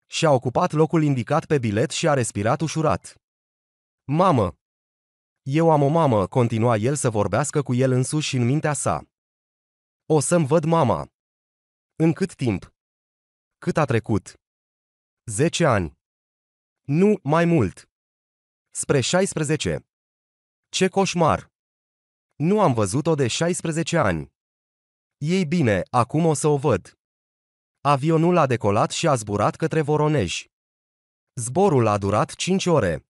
Și-a ocupat locul indicat pe bilet și a respirat ușurat. Mamă! Eu am o mamă, continua el să vorbească cu el însuși în mintea sa. O să-mi văd mama. În cât timp? Cât a trecut? Zece ani. Nu, mai mult. Spre 16. Ce coșmar! Nu am văzut-o de 16 ani. Ei bine, acum o să o văd. Avionul a decolat și a zburat către Voronej. Zborul a durat 5 ore.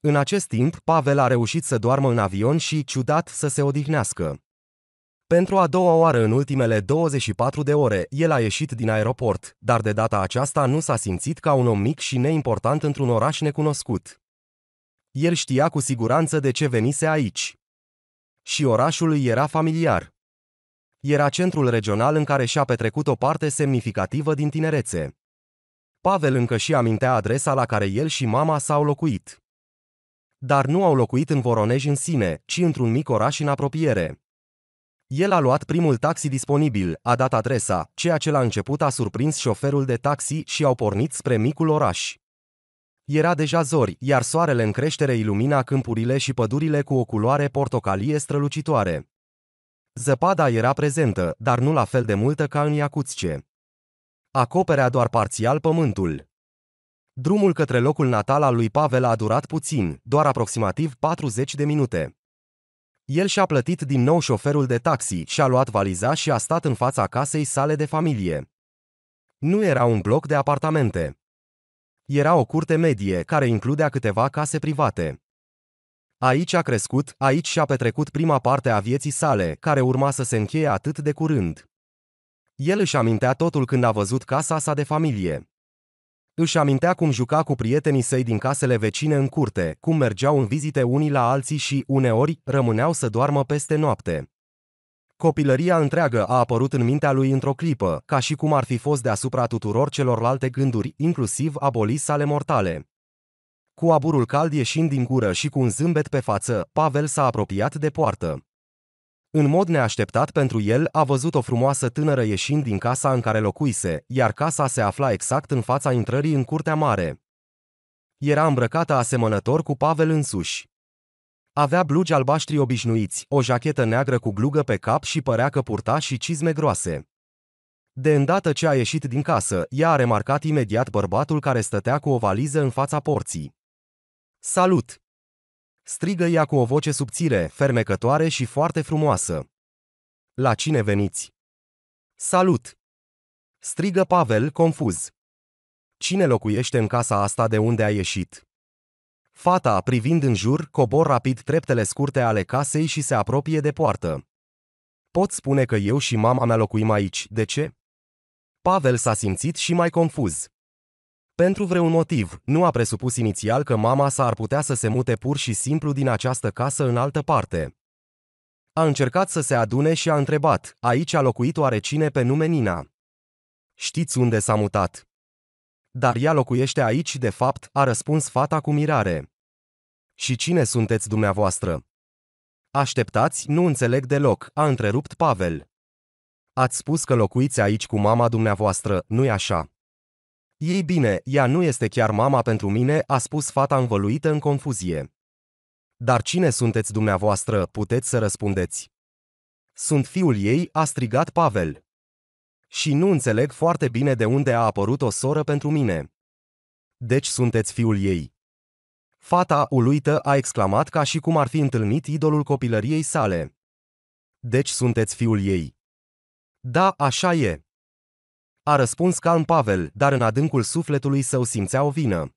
În acest timp, Pavel a reușit să doarmă în avion și, ciudat, să se odihnească. Pentru a doua oară în ultimele 24 de ore, el a ieșit din aeroport, dar de data aceasta nu s-a simțit ca un om mic și neimportant într-un oraș necunoscut. El știa cu siguranță de ce venise aici. Și orașul îi era familiar. Era centrul regional în care și-a petrecut o parte semnificativă din tinerețe. Pavel încă și amintea adresa la care el și mama s-au locuit. Dar nu au locuit în Voronej în sine, ci într-un mic oraș în apropiere. El a luat primul taxi disponibil, a dat adresa, ceea ce la început a surprins șoferul de taxi și au pornit spre micul oraș. Era deja zori, iar soarele în creștere ilumina câmpurile și pădurile cu o culoare portocalie strălucitoare. Zăpada era prezentă, dar nu la fel de multă ca în Iacuțce. Acoperea doar parțial pământul. Drumul către locul natal al lui Pavel a durat puțin, doar aproximativ 40 de minute. El și-a plătit din nou șoferul de taxi, și-a luat valiza și a stat în fața casei sale de familie. Nu era un bloc de apartamente. Era o curte medie, care includea câteva case private. Aici a crescut, aici și-a petrecut prima parte a vieții sale, care urma să se încheie atât de curând. El își amintea totul când a văzut casa sa de familie. Își amintea cum juca cu prietenii săi din casele vecine în curte, cum mergeau în vizite unii la alții și, uneori, rămâneau să doarmă peste noapte. Copilăria întreagă a apărut în mintea lui într-o clipă, ca și cum ar fi fost deasupra tuturor celorlalte gânduri, inclusiv abolis sale mortale. Cu aburul cald ieșind din gură și cu un zâmbet pe față, Pavel s-a apropiat de poartă. În mod neașteptat pentru el, a văzut o frumoasă tânără ieșind din casa în care locuise, iar casa se afla exact în fața intrării în curtea mare. Era îmbrăcată asemănător cu Pavel însuși. Avea blugi albaștri obișnuiți, o jachetă neagră cu glugă pe cap și părea că purta și cizme groase. De îndată ce a ieșit din casă, ea a remarcat imediat bărbatul care stătea cu o valiză în fața porții. Salut! Strigă ea cu o voce subțire, fermecătoare și foarte frumoasă. La cine veniți? Salut! Strigă Pavel, confuz. Cine locuiește în casa asta de unde a ieșit? Fata, privind în jur, cobor rapid treptele scurte ale casei și se apropie de poartă. Pot spune că eu și mama mea locuim aici, de ce? Pavel s-a simțit și mai confuz. Pentru vreun motiv, nu a presupus inițial că mama sa ar putea să se mute pur și simplu din această casă în altă parte. A încercat să se adune și a întrebat, aici a locuit oare cine pe nume Nina? Știți unde s-a mutat? Dar ea locuiește aici, de fapt, a răspuns fata cu mirare. Și cine sunteți dumneavoastră? Așteptați, nu înțeleg deloc, a întrerupt Pavel. Ați spus că locuiți aici cu mama dumneavoastră, nu-i așa? Ei bine, ea nu este chiar mama pentru mine, a spus fata învăluită în confuzie. Dar cine sunteți dumneavoastră, puteți să răspundeți. Sunt fiul ei, a strigat Pavel. Și nu înțeleg foarte bine de unde a apărut o soră pentru mine. Deci sunteți fiul ei. Fata, uluită, a exclamat ca și cum ar fi întâlnit idolul copilăriei sale. Deci sunteți fiul ei. Da, așa e. A răspuns calm Pavel, dar în adâncul sufletului său simțea o vină.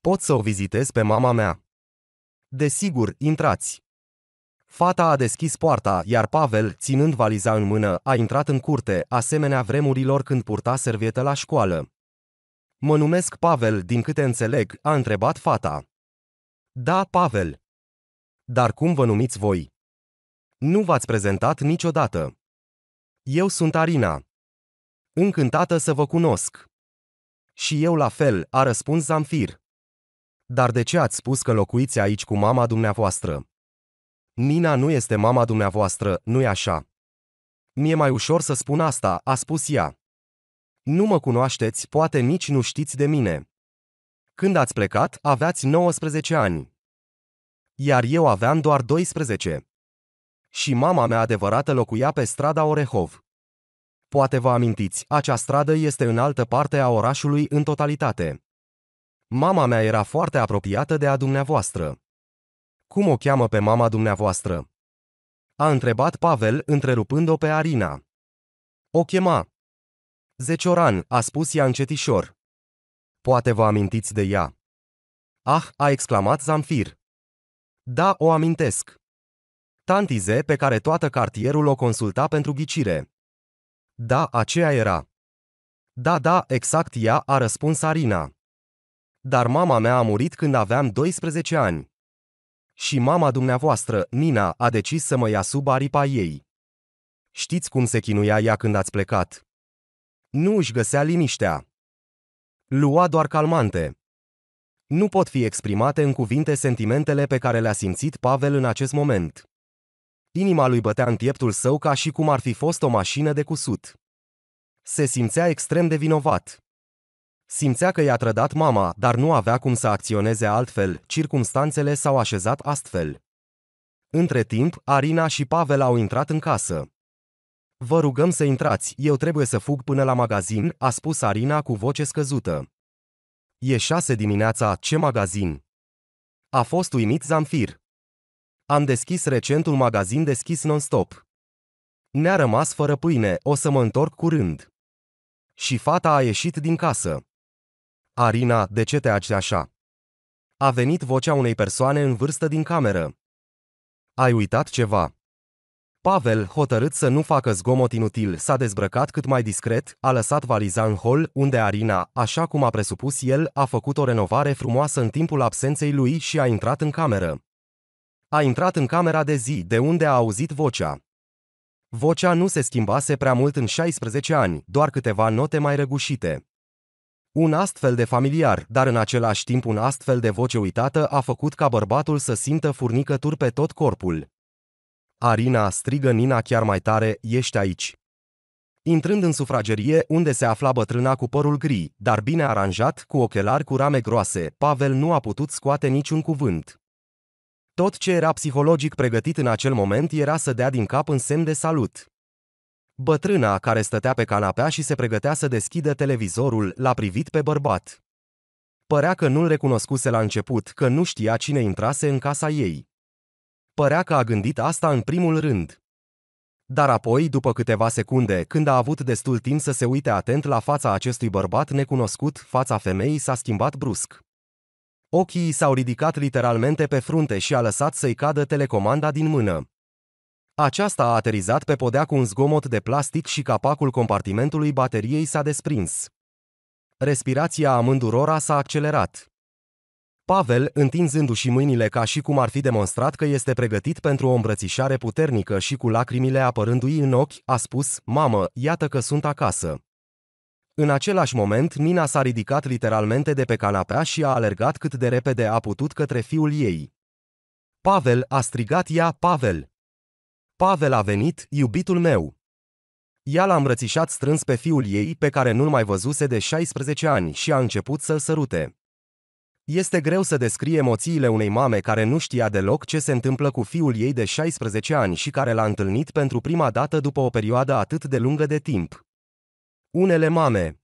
Pot să o vizitez pe mama mea. Desigur, intrați. Fata a deschis poarta, iar Pavel, ținând valiza în mână, a intrat în curte, asemenea vremurilor când purta servietă la școală. Mă numesc Pavel, din câte înțeleg, a întrebat fata. Da, Pavel. Dar cum vă numiți voi? Nu v-ați prezentat niciodată. Eu sunt Arina. Încântată să vă cunosc. Și eu la fel, a răspuns Zamfir. Dar de ce ați spus că locuiți aici cu mama dumneavoastră? Nina nu este mama dumneavoastră, nu-i așa? Mi-e mai ușor să spun asta, a spus ea. Nu mă cunoașteți, poate nici nu știți de mine. Când ați plecat, aveați 19 ani. Iar eu aveam doar 12. Și mama mea adevărată locuia pe strada Orehov. Poate vă amintiți, acea stradă este în altă parte a orașului în totalitate. Mama mea era foarte apropiată de a dumneavoastră. Cum o cheamă pe mama dumneavoastră? A întrebat Pavel, întrerupând-o pe Arina. O chema. Zecioran, a spus ea încetișor. Poate vă amintiți de ea. Ah, a exclamat Zamfir. Da, o amintesc. Tantize pe care toată cartierul o consulta pentru ghicire. Da, aceea era. Da, da, exact ea, a răspuns Arina. Dar mama mea a murit când aveam 12 ani. Și mama dumneavoastră, Nina, a decis să mă ia sub aripa ei. Știți cum se chinuia ea când ați plecat? Nu își găsea liniștea. Lua doar calmante. Nu pot fi exprimate în cuvinte sentimentele pe care le-a simțit Pavel în acest moment. Inima lui bătea în pieptul său ca și cum ar fi fost o mașină de cusut. Se simțea extrem de vinovat. Simțea că i-a trădat mama, dar nu avea cum să acționeze altfel, circumstanțele s-au așezat astfel. Între timp, Arina și Pavel au intrat în casă. Vă rugăm să intrați, eu trebuie să fug până la magazin, a spus Arina cu voce scăzută. E șase dimineața, ce magazin? A fost uimit Zamfir. Am deschis recent un magazin deschis non-stop. Ne-a rămas fără pâine, o să mă întorc curând. Și fata a ieșit din casă. Arina, de ce te aci așa? A venit vocea unei persoane în vârstă din cameră. Ai uitat ceva? Pavel, hotărât să nu facă zgomot inutil, s-a dezbrăcat cât mai discret, a lăsat valiza în hol, unde Arina, așa cum a presupus el, a făcut o renovare frumoasă în timpul absenței lui și a intrat în cameră. A intrat în camera de zi, de unde a auzit vocea. Vocea nu se schimbase prea mult în 16 ani, doar câteva note mai răgușite. Un astfel de familiar, dar în același timp un astfel de voce uitată a făcut ca bărbatul să simtă furnicături pe tot corpul. Arina strigă Nina chiar mai tare, ești aici. Intrând în sufragerie, unde se afla bătrâna cu părul gri, dar bine aranjat, cu ochelari cu rame groase, Pavel nu a putut scoate niciun cuvânt. Tot ce era psihologic pregătit în acel moment era să dea din cap în semn de salut. Bătrâna, care stătea pe canapea și se pregătea să deschidă televizorul, l-a privit pe bărbat. Părea că nu-l recunoscuse la început, că nu știa cine intrase în casa ei. Părea că a gândit asta în primul rând. Dar apoi, după câteva secunde, când a avut destul timp să se uite atent la fața acestui bărbat necunoscut, fața femeii s-a schimbat brusc. Ochii s-au ridicat literalmente pe frunte și a lăsat să-i cadă telecomanda din mână. Aceasta a aterizat pe podea cu un zgomot de plastic și capacul compartimentului bateriei s-a desprins. Respirația amândurora s-a accelerat. Pavel, întinzându-și mâinile ca și cum ar fi demonstrat că este pregătit pentru o îmbrățișare puternică și cu lacrimile apărându-i în ochi, a spus, Mamă, iată că sunt acasă. În același moment, Nina s-a ridicat literalmente de pe canapea și a alergat cât de repede a putut către fiul ei. Pavel, a strigat ea, Pavel. Pavel a venit, iubitul meu. Ea l-a îmbrățișat strâns pe fiul ei, pe care nu-l mai văzuse de 16 ani, și a început să-l sărute. Este greu să descrie emoțiile unei mame care nu știa deloc ce se întâmplă cu fiul ei de 16 ani și care l-a întâlnit pentru prima dată după o perioadă atât de lungă de timp. Unele mame,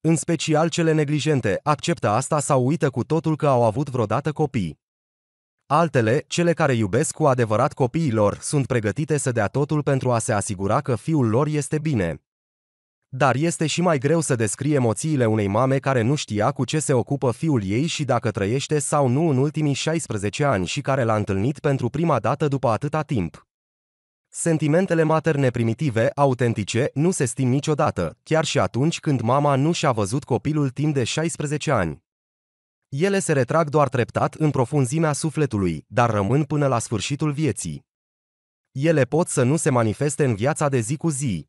în special cele neglijente, acceptă asta sau uită cu totul că au avut vreodată copii. Altele, cele care iubesc cu adevărat copiii lor, sunt pregătite să dea totul pentru a se asigura că fiul lor este bine. Dar este și mai greu să descrie emoțiile unei mame care nu știa cu ce se ocupă fiul ei și dacă trăiește sau nu în ultimii 16 ani și care l-a întâlnit pentru prima dată după atâta timp. Sentimentele materne primitive, autentice, nu se sting niciodată, chiar și atunci când mama nu și-a văzut copilul timp de 16 ani. Ele se retrag doar treptat în profunzimea sufletului, dar rămân până la sfârșitul vieții. Ele pot să nu se manifeste în viața de zi cu zi.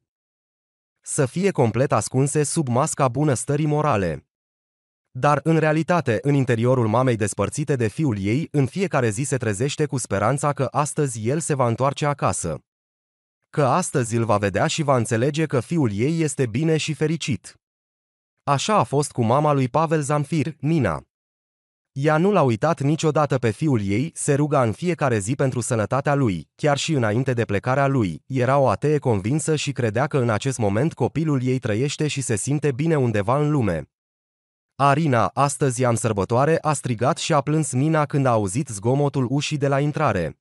Să fie complet ascunse sub masca bunăstării morale. Dar, în realitate, în interiorul mamei despărțite de fiul ei, în fiecare zi se trezește cu speranța că astăzi el se va întoarce acasă. Că astăzi îl va vedea și va înțelege că fiul ei este bine și fericit. Așa a fost cu mama lui Pavel Zamfir, Nina. Ea nu l-a uitat niciodată pe fiul ei, se ruga în fiecare zi pentru sănătatea lui, chiar și înainte de plecarea lui. Era o atee convinsă și credea că în acest moment copilul ei trăiește și se simte bine undeva în lume. Arina, astăzi am sărbătoare, a strigat și a plâns Nina când a auzit zgomotul ușii de la intrare.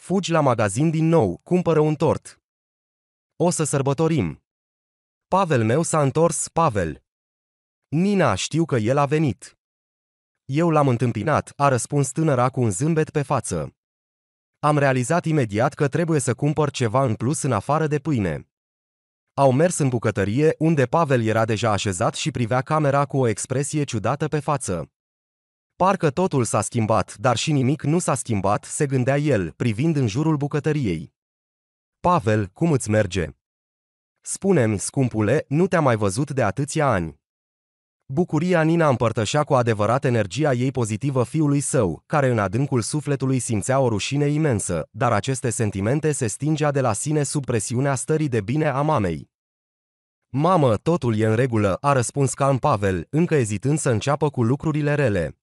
Fugi la magazin din nou, cumpără un tort. O să sărbătorim. Pavel meu s-a întors, Pavel. Nina, știu că el a venit. Eu l-am întâmpinat, a răspuns tânăra cu un zâmbet pe față. Am realizat imediat că trebuie să cumpăr ceva în plus în afară de pâine. Au mers în bucătărie, unde Pavel era deja așezat și privea camera cu o expresie ciudată pe față. Parcă totul s-a schimbat, dar și nimic nu s-a schimbat, se gândea el, privind în jurul bucătăriei. Pavel, cum îți merge? Spune-mi, scumpule, nu te-am mai văzut de atâția ani. Bucuria Nina împărtășea cu adevărat energia ei pozitivă fiului său, care în adâncul sufletului simțea o rușine imensă, dar aceste sentimente se stingea de la sine sub presiunea stării de bine a mamei. Mamă, totul e în regulă, a răspuns calm Pavel, încă ezitând să înceapă cu lucrurile rele.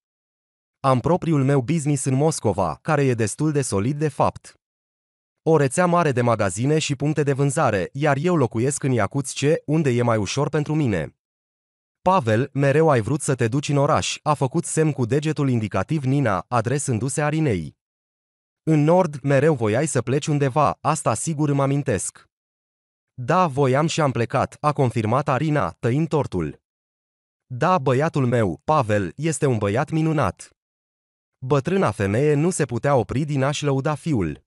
Am propriul meu business în Moscova, care e destul de solid de fapt. O rețea mare de magazine și puncte de vânzare, iar eu locuiesc în Iacuțce, unde e mai ușor pentru mine. Pavel, mereu ai vrut să te duci în oraș, a făcut semn cu degetul indicativ Nina, adresându-se Arinei. În nord, mereu voiai să pleci undeva, asta sigur îmi amintesc. Da, voiam și am plecat, a confirmat Arina, tăind tortul. Da, băiatul meu, Pavel, este un băiat minunat. Bătrâna femeie nu se putea opri din a-și lăuda fiul.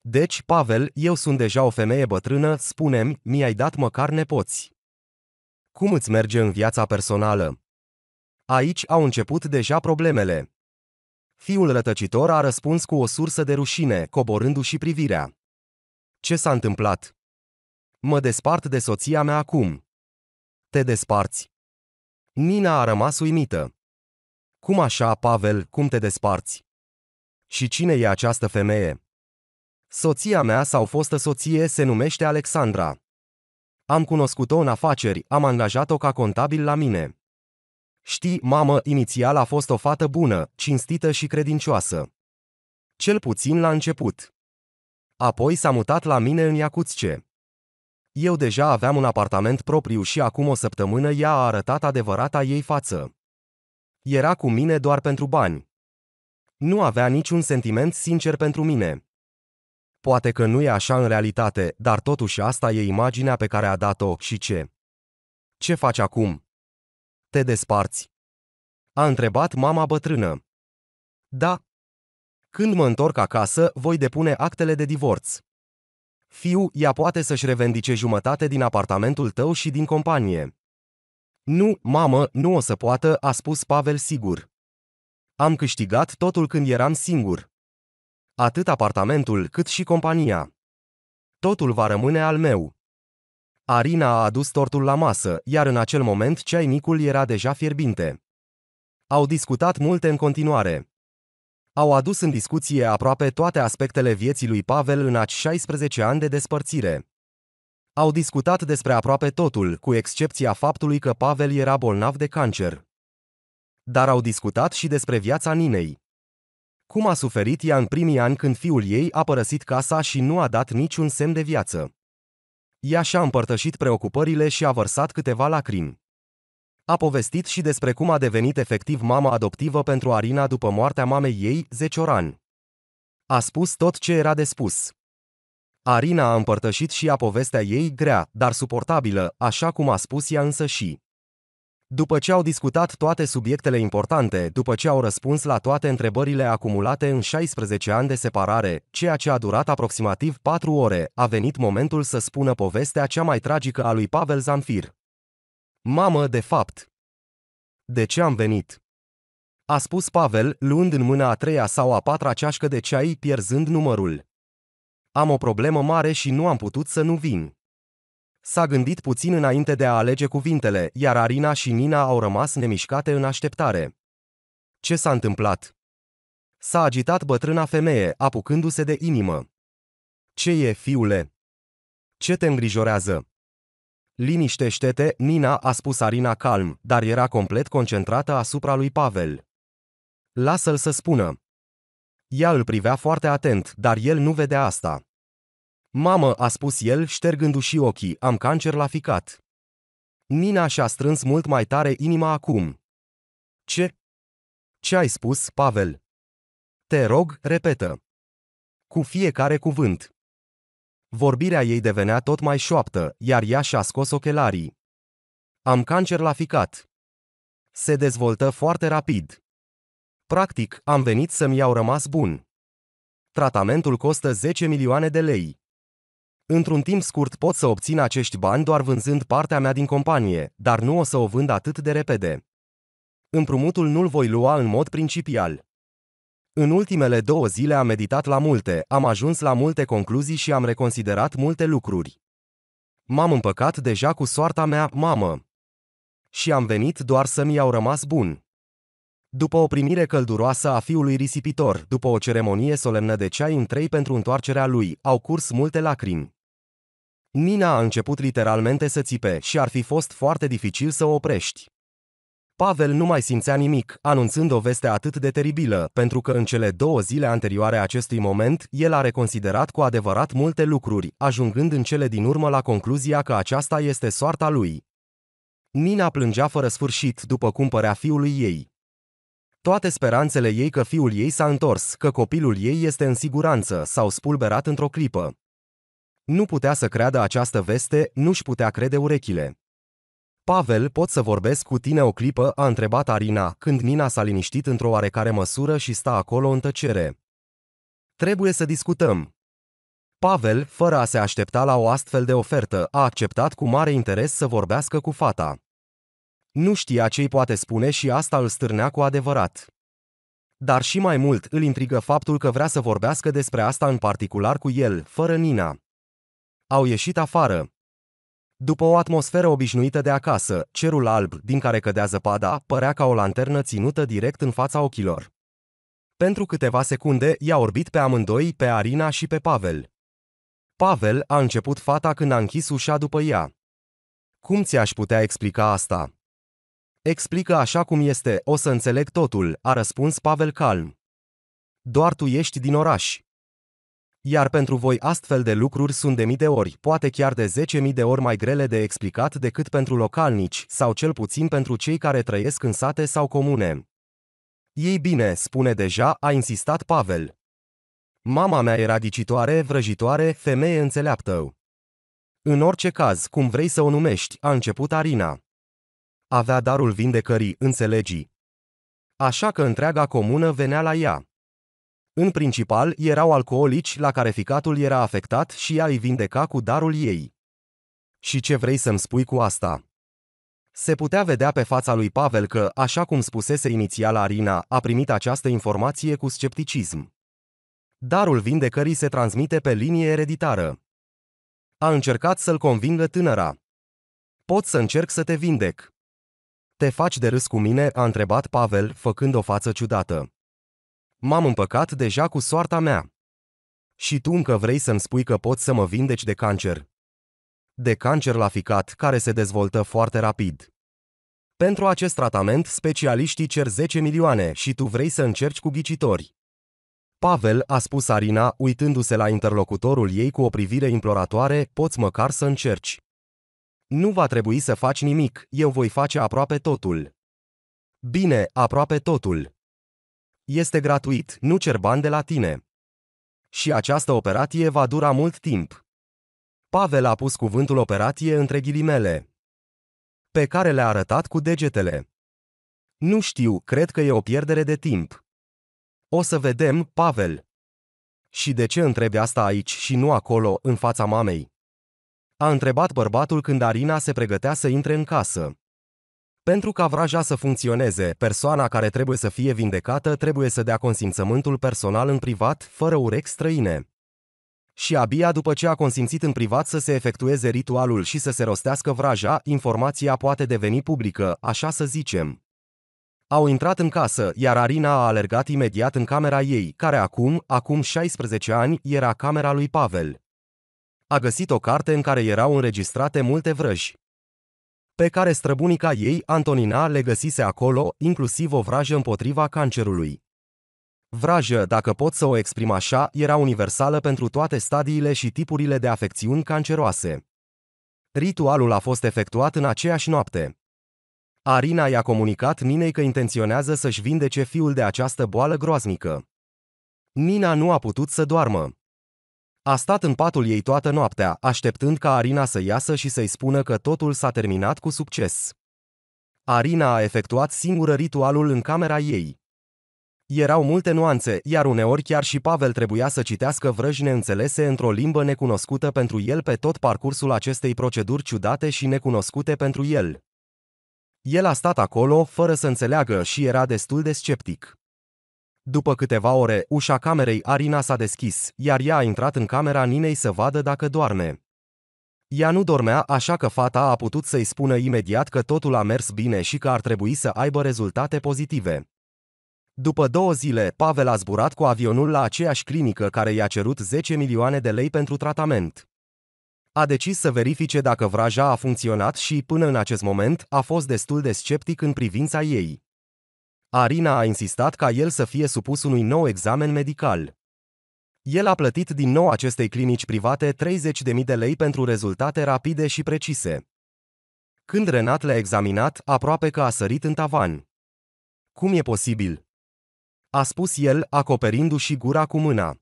Deci, Pavel, eu sunt deja o femeie bătrână, spunem, mi-ai dat măcar nepoți. Cum îți merge în viața personală? Aici au început deja problemele. Fiul rătăcitor a răspuns cu o sursă de rușine, coborându-și privirea. Ce s-a întâmplat? Mă despart de soția mea acum. Te desparți. Nina a rămas uimită. Cum așa, Pavel, cum te desparți? Și cine e această femeie? Soția mea sau fostă soție se numește Alexandra. Am cunoscut-o în afaceri, am angajat-o ca contabil la mine. Știi, mamă, inițial a fost o fată bună, cinstită și credincioasă. Cel puțin la început. Apoi s-a mutat la mine în Iacuțce. Eu deja aveam un apartament propriu și acum o săptămână ea a arătat adevărata ei față. Era cu mine doar pentru bani. Nu avea niciun sentiment sincer pentru mine. Poate că nu e așa în realitate, dar totuși asta e imaginea pe care a dat-o și ce. Ce faci acum? Te desparți. A întrebat mama bătrână. Da. Când mă întorc acasă, voi depune actele de divorț. Fiu, ea poate să-și revendice jumătate din apartamentul tău și din companie. Nu, mamă, nu o să poată, a spus Pavel sigur. Am câștigat totul când eram singur. Atât apartamentul cât și compania. Totul va rămâne al meu. Arina a adus tortul la masă, iar în acel moment ceainicul era deja fierbinte. Au discutat multe în continuare. Au adus în discuție aproape toate aspectele vieții lui Pavel în acești 16 ani de despărțire. Au discutat despre aproape totul, cu excepția faptului că Pavel era bolnav de cancer. Dar au discutat și despre viața Ninei. Cum a suferit ea în primii ani când fiul ei a părăsit casa și nu a dat niciun semn de viață. Ea și-a împărtășit preocupările și a vărsat câteva lacrimi. A povestit și despre cum a devenit efectiv mama adoptivă pentru Arina după moartea mamei ei, Zecioran. A spus tot ce era de spus. Arina a împărtășit și a povestea ei grea, dar suportabilă, așa cum a spus ea însă și. După ce au discutat toate subiectele importante, după ce au răspuns la toate întrebările acumulate în 16 ani de separare, ceea ce a durat aproximativ 4 ore, a venit momentul să spună povestea cea mai tragică a lui Pavel Zamfir. Mamă, de fapt! De ce am venit? A spus Pavel, luând în mână a treia sau a patra ceașcă de ceai, pierzând numărul. Am o problemă mare și nu am putut să nu vin. S-a gândit puțin înainte de a alege cuvintele, iar Arina și Nina au rămas nemișcate în așteptare. Ce s-a întâmplat? S-a agitat bătrâna femeie, apucându-se de inimă. Ce e, fiule? Ce te îngrijorează? Liniștește-te, Nina, a spus Arina calm, dar era complet concentrată asupra lui Pavel. Lasă-l să spună. Ea îl privea foarte atent, dar el nu vedea asta. Mamă, a spus el, ștergându-și ochii, am cancer la ficat. Nina și-a strâns mult mai tare inima acum. Ce? Ce ai spus, Pavel? Te rog, repetă. Cu fiecare cuvânt. Vorbirea ei devenea tot mai șoaptă, iar ea și-a scos ochelarii. Am cancer la ficat. Se dezvoltă foarte rapid. Practic, am venit să-mi iau rămas bun. Tratamentul costă 10 milioane de lei. Într-un timp scurt pot să obțin acești bani doar vânzând partea mea din companie, dar nu o să o vând atât de repede. Împrumutul nu-l voi lua în mod principial. În ultimele două zile am meditat la multe, am ajuns la multe concluzii și am reconsiderat multe lucruri. M-am împăcat deja cu soarta mea, mamă. Și am venit doar să-mi iau rămas bun. După o primire călduroasă a fiului risipitor, după o ceremonie solemnă de ceai în trei pentru întoarcerea lui, au curs multe lacrimi. Nina a început literalmente să țipe și ar fi fost foarte dificil să o oprești. Pavel nu mai simțea nimic, anunțând o veste atât de teribilă, pentru că în cele două zile anterioare acestui moment, el a reconsiderat cu adevărat multe lucruri, ajungând în cele din urmă la concluzia că aceasta este soarta lui. Nina plângea fără sfârșit după cum părea fiului ei. Toate speranțele ei că fiul ei s-a întors, că copilul ei este în siguranță, s-au spulberat într-o clipă. Nu putea să creadă această veste, nu-și putea crede urechile. Pavel, pot să vorbesc cu tine o clipă?" a întrebat Arina, când Nina s-a liniștit într-o oarecare măsură și sta acolo în tăcere. Trebuie să discutăm." Pavel, fără a se aștepta la o astfel de ofertă, a acceptat cu mare interes să vorbească cu fata. Nu știa ce îi poate spune și asta îl stârnea cu adevărat. Dar și mai mult îl intrigă faptul că vrea să vorbească despre asta în particular cu el, fără Nina. Au ieșit afară. După o atmosferă obișnuită de acasă, cerul alb, din care cădea zăpada, părea ca o lanternă ținută direct în fața ochilor. Pentru câteva secunde, i-a orbit pe amândoi, pe Arina și pe Pavel. Pavel a început fata când a închis ușa după ea. Cum ți-aș putea explica asta? Explică așa cum este, o să înțeleg totul, a răspuns Pavel calm. Doar tu ești din oraș. Iar pentru voi astfel de lucruri sunt de mii de ori, poate chiar de zece mii de ori mai grele de explicat decât pentru localnici, sau cel puțin pentru cei care trăiesc în sate sau comune. Ei bine, spune deja, a insistat Pavel. Mama mea era dicitoare, vrăjitoare, femeie înțeleaptă. În orice caz, cum vrei să o numești, a început Arina. Avea darul vindecării, înțelegi. Așa că întreaga comună venea la ea. În principal, erau alcoolici la care ficatul era afectat și ea îi vindeca cu darul ei. Și ce vrei să-mi spui cu asta? Se putea vedea pe fața lui Pavel că, așa cum spusese inițial Arina, a primit această informație cu scepticism. Darul vindecării se transmite pe linie ereditară. A încercat să-l convingă tânăra. Pot să încerc să te vindec. Te faci de râs cu mine?" a întrebat Pavel, făcând o față ciudată. M-am împăcat deja cu soarta mea. Și tu încă vrei să-mi spui că poți să mă vindeci de cancer. De cancer la ficat, care se dezvoltă foarte rapid. Pentru acest tratament, specialiștii cer 10 milioane și tu vrei să încerci cu ghicitori. Pavel, a spus Arina, uitându-se la interlocutorul ei cu o privire imploratoare, poți măcar să încerci. Nu va trebui să faci nimic, eu voi face aproape totul. Bine, aproape totul. Este gratuit, nu cer bani de la tine. Și această operație va dura mult timp. Pavel a pus cuvântul operație între ghilimele. Pe care le-a arătat cu degetele. Nu știu, cred că e o pierdere de timp. O să vedem, Pavel. Și de ce întrebi asta aici și nu acolo, în fața mamei? A întrebat bărbatul când Arina se pregătea să intre în casă. Pentru ca vraja să funcționeze, persoana care trebuie să fie vindecată trebuie să dea consimțământul personal în privat, fără urechi străine. Și abia după ce a consimțit în privat să se efectueze ritualul și să se rostească vraja, informația poate deveni publică, așa să zicem. Au intrat în casă, iar Arina a alergat imediat în camera ei, care acum, acum 16 ani, era camera lui Pavel. A găsit o carte în care erau înregistrate multe vrăji pe care străbunica ei, Antonina, le găsise acolo, inclusiv o vrajă împotriva cancerului. Vrajă, dacă pot să o exprim așa, era universală pentru toate stadiile și tipurile de afecțiuni canceroase. Ritualul a fost efectuat în aceeași noapte. Arina i-a comunicat Ninei că intenționează să-și vindece fiul de această boală groaznică. Nina nu a putut să doarmă. A stat în patul ei toată noaptea, așteptând ca Arina să iasă și să-i spună că totul s-a terminat cu succes. Arina a efectuat singură ritualul în camera ei. Erau multe nuanțe, iar uneori chiar și Pavel trebuia să citească vrăji neînțelese într-o limbă necunoscută pentru el pe tot parcursul acestei proceduri ciudate și necunoscute pentru el. El a stat acolo, fără să înțeleagă, și era destul de sceptic. După câteva ore, ușa camerei Arina s-a deschis, iar ea a intrat în camera Ninei să vadă dacă doarme. Ea nu dormea, așa că fata a putut să-i spună imediat că totul a mers bine și că ar trebui să aibă rezultate pozitive. După două zile, Pavel a zburat cu avionul la aceeași clinică care i-a cerut 10 milioane de lei pentru tratament. A decis să verifice dacă vraja a funcționat și, până în acest moment, a fost destul de sceptic în privința ei. Arina a insistat ca el să fie supus unui nou examen medical. El a plătit din nou acestei clinici private 30.000 de lei pentru rezultate rapide și precise. Când Renat le-a examinat, aproape că a sărit în tavan. Cum e posibil? A spus el, acoperindu-și gura cu mâna.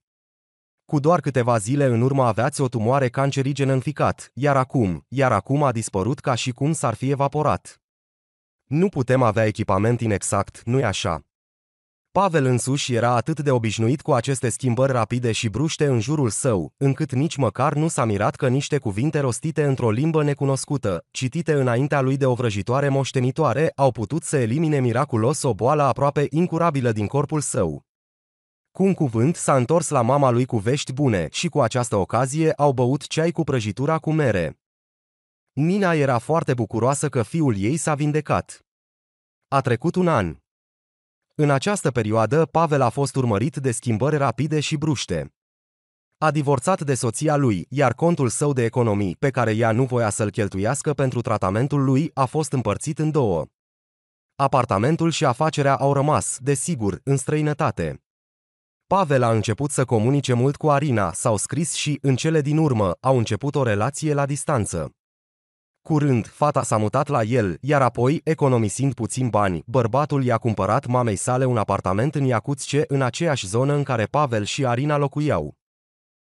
Cu doar câteva zile în urmă aveați o tumoare cancerigenă în ficat, iar acum, iar acum a dispărut ca și cum s-ar fi evaporat. Nu putem avea echipament inexact, nu-i așa? Pavel însuși era atât de obișnuit cu aceste schimbări rapide și bruște în jurul său, încât nici măcar nu s-a mirat că niște cuvinte rostite într-o limbă necunoscută, citite înaintea lui de o vrăjitoare moștenitoare, au putut să elimine miraculos o boală aproape incurabilă din corpul său. Cu un cuvânt s-a întors la mama lui cu vești bune și cu această ocazie au băut ceai cu prăjitura cu mere. Nina era foarte bucuroasă că fiul ei s-a vindecat. A trecut un an. În această perioadă, Pavel a fost urmărit de schimbări rapide și bruște. A divorțat de soția lui, iar contul său de economii, pe care ea nu voia să-l cheltuiască pentru tratamentul lui, a fost împărțit în două. Apartamentul și afacerea au rămas, desigur, în străinătate. Pavel a început să comunice mult cu Arina, s-au scris și, în cele din urmă, au început o relație la distanță. Curând, fata s-a mutat la el, iar apoi, economisind puțin bani, bărbatul i-a cumpărat mamei sale un apartament în Iacuțce, în aceeași zonă în care Pavel și Arina locuiau.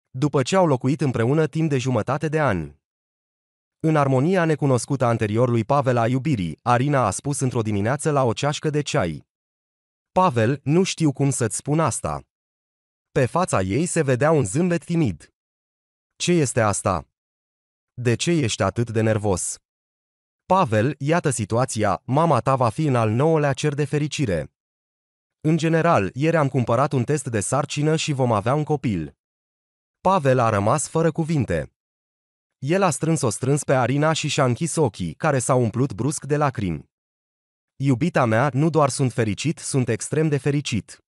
După ce au locuit împreună timp de jumătate de an. În armonia necunoscută anterior lui Pavel a iubirii, Arina a spus într-o dimineață la o ceașcă de ceai. Pavel, nu știu cum să-ți spun asta. Pe fața ei se vedea un zâmbet timid. Ce este asta? De ce ești atât de nervos? Pavel, iată situația, mama ta va fi în al nouălea cer de fericire. În general, ieri am cumpărat un test de sarcină și vom avea un copil. Pavel a rămas fără cuvinte. El a strâns-o strâns pe Arina și și-a închis ochii, care s-au umplut brusc de lacrimi. Iubita mea, nu doar sunt fericit, sunt extrem de fericit.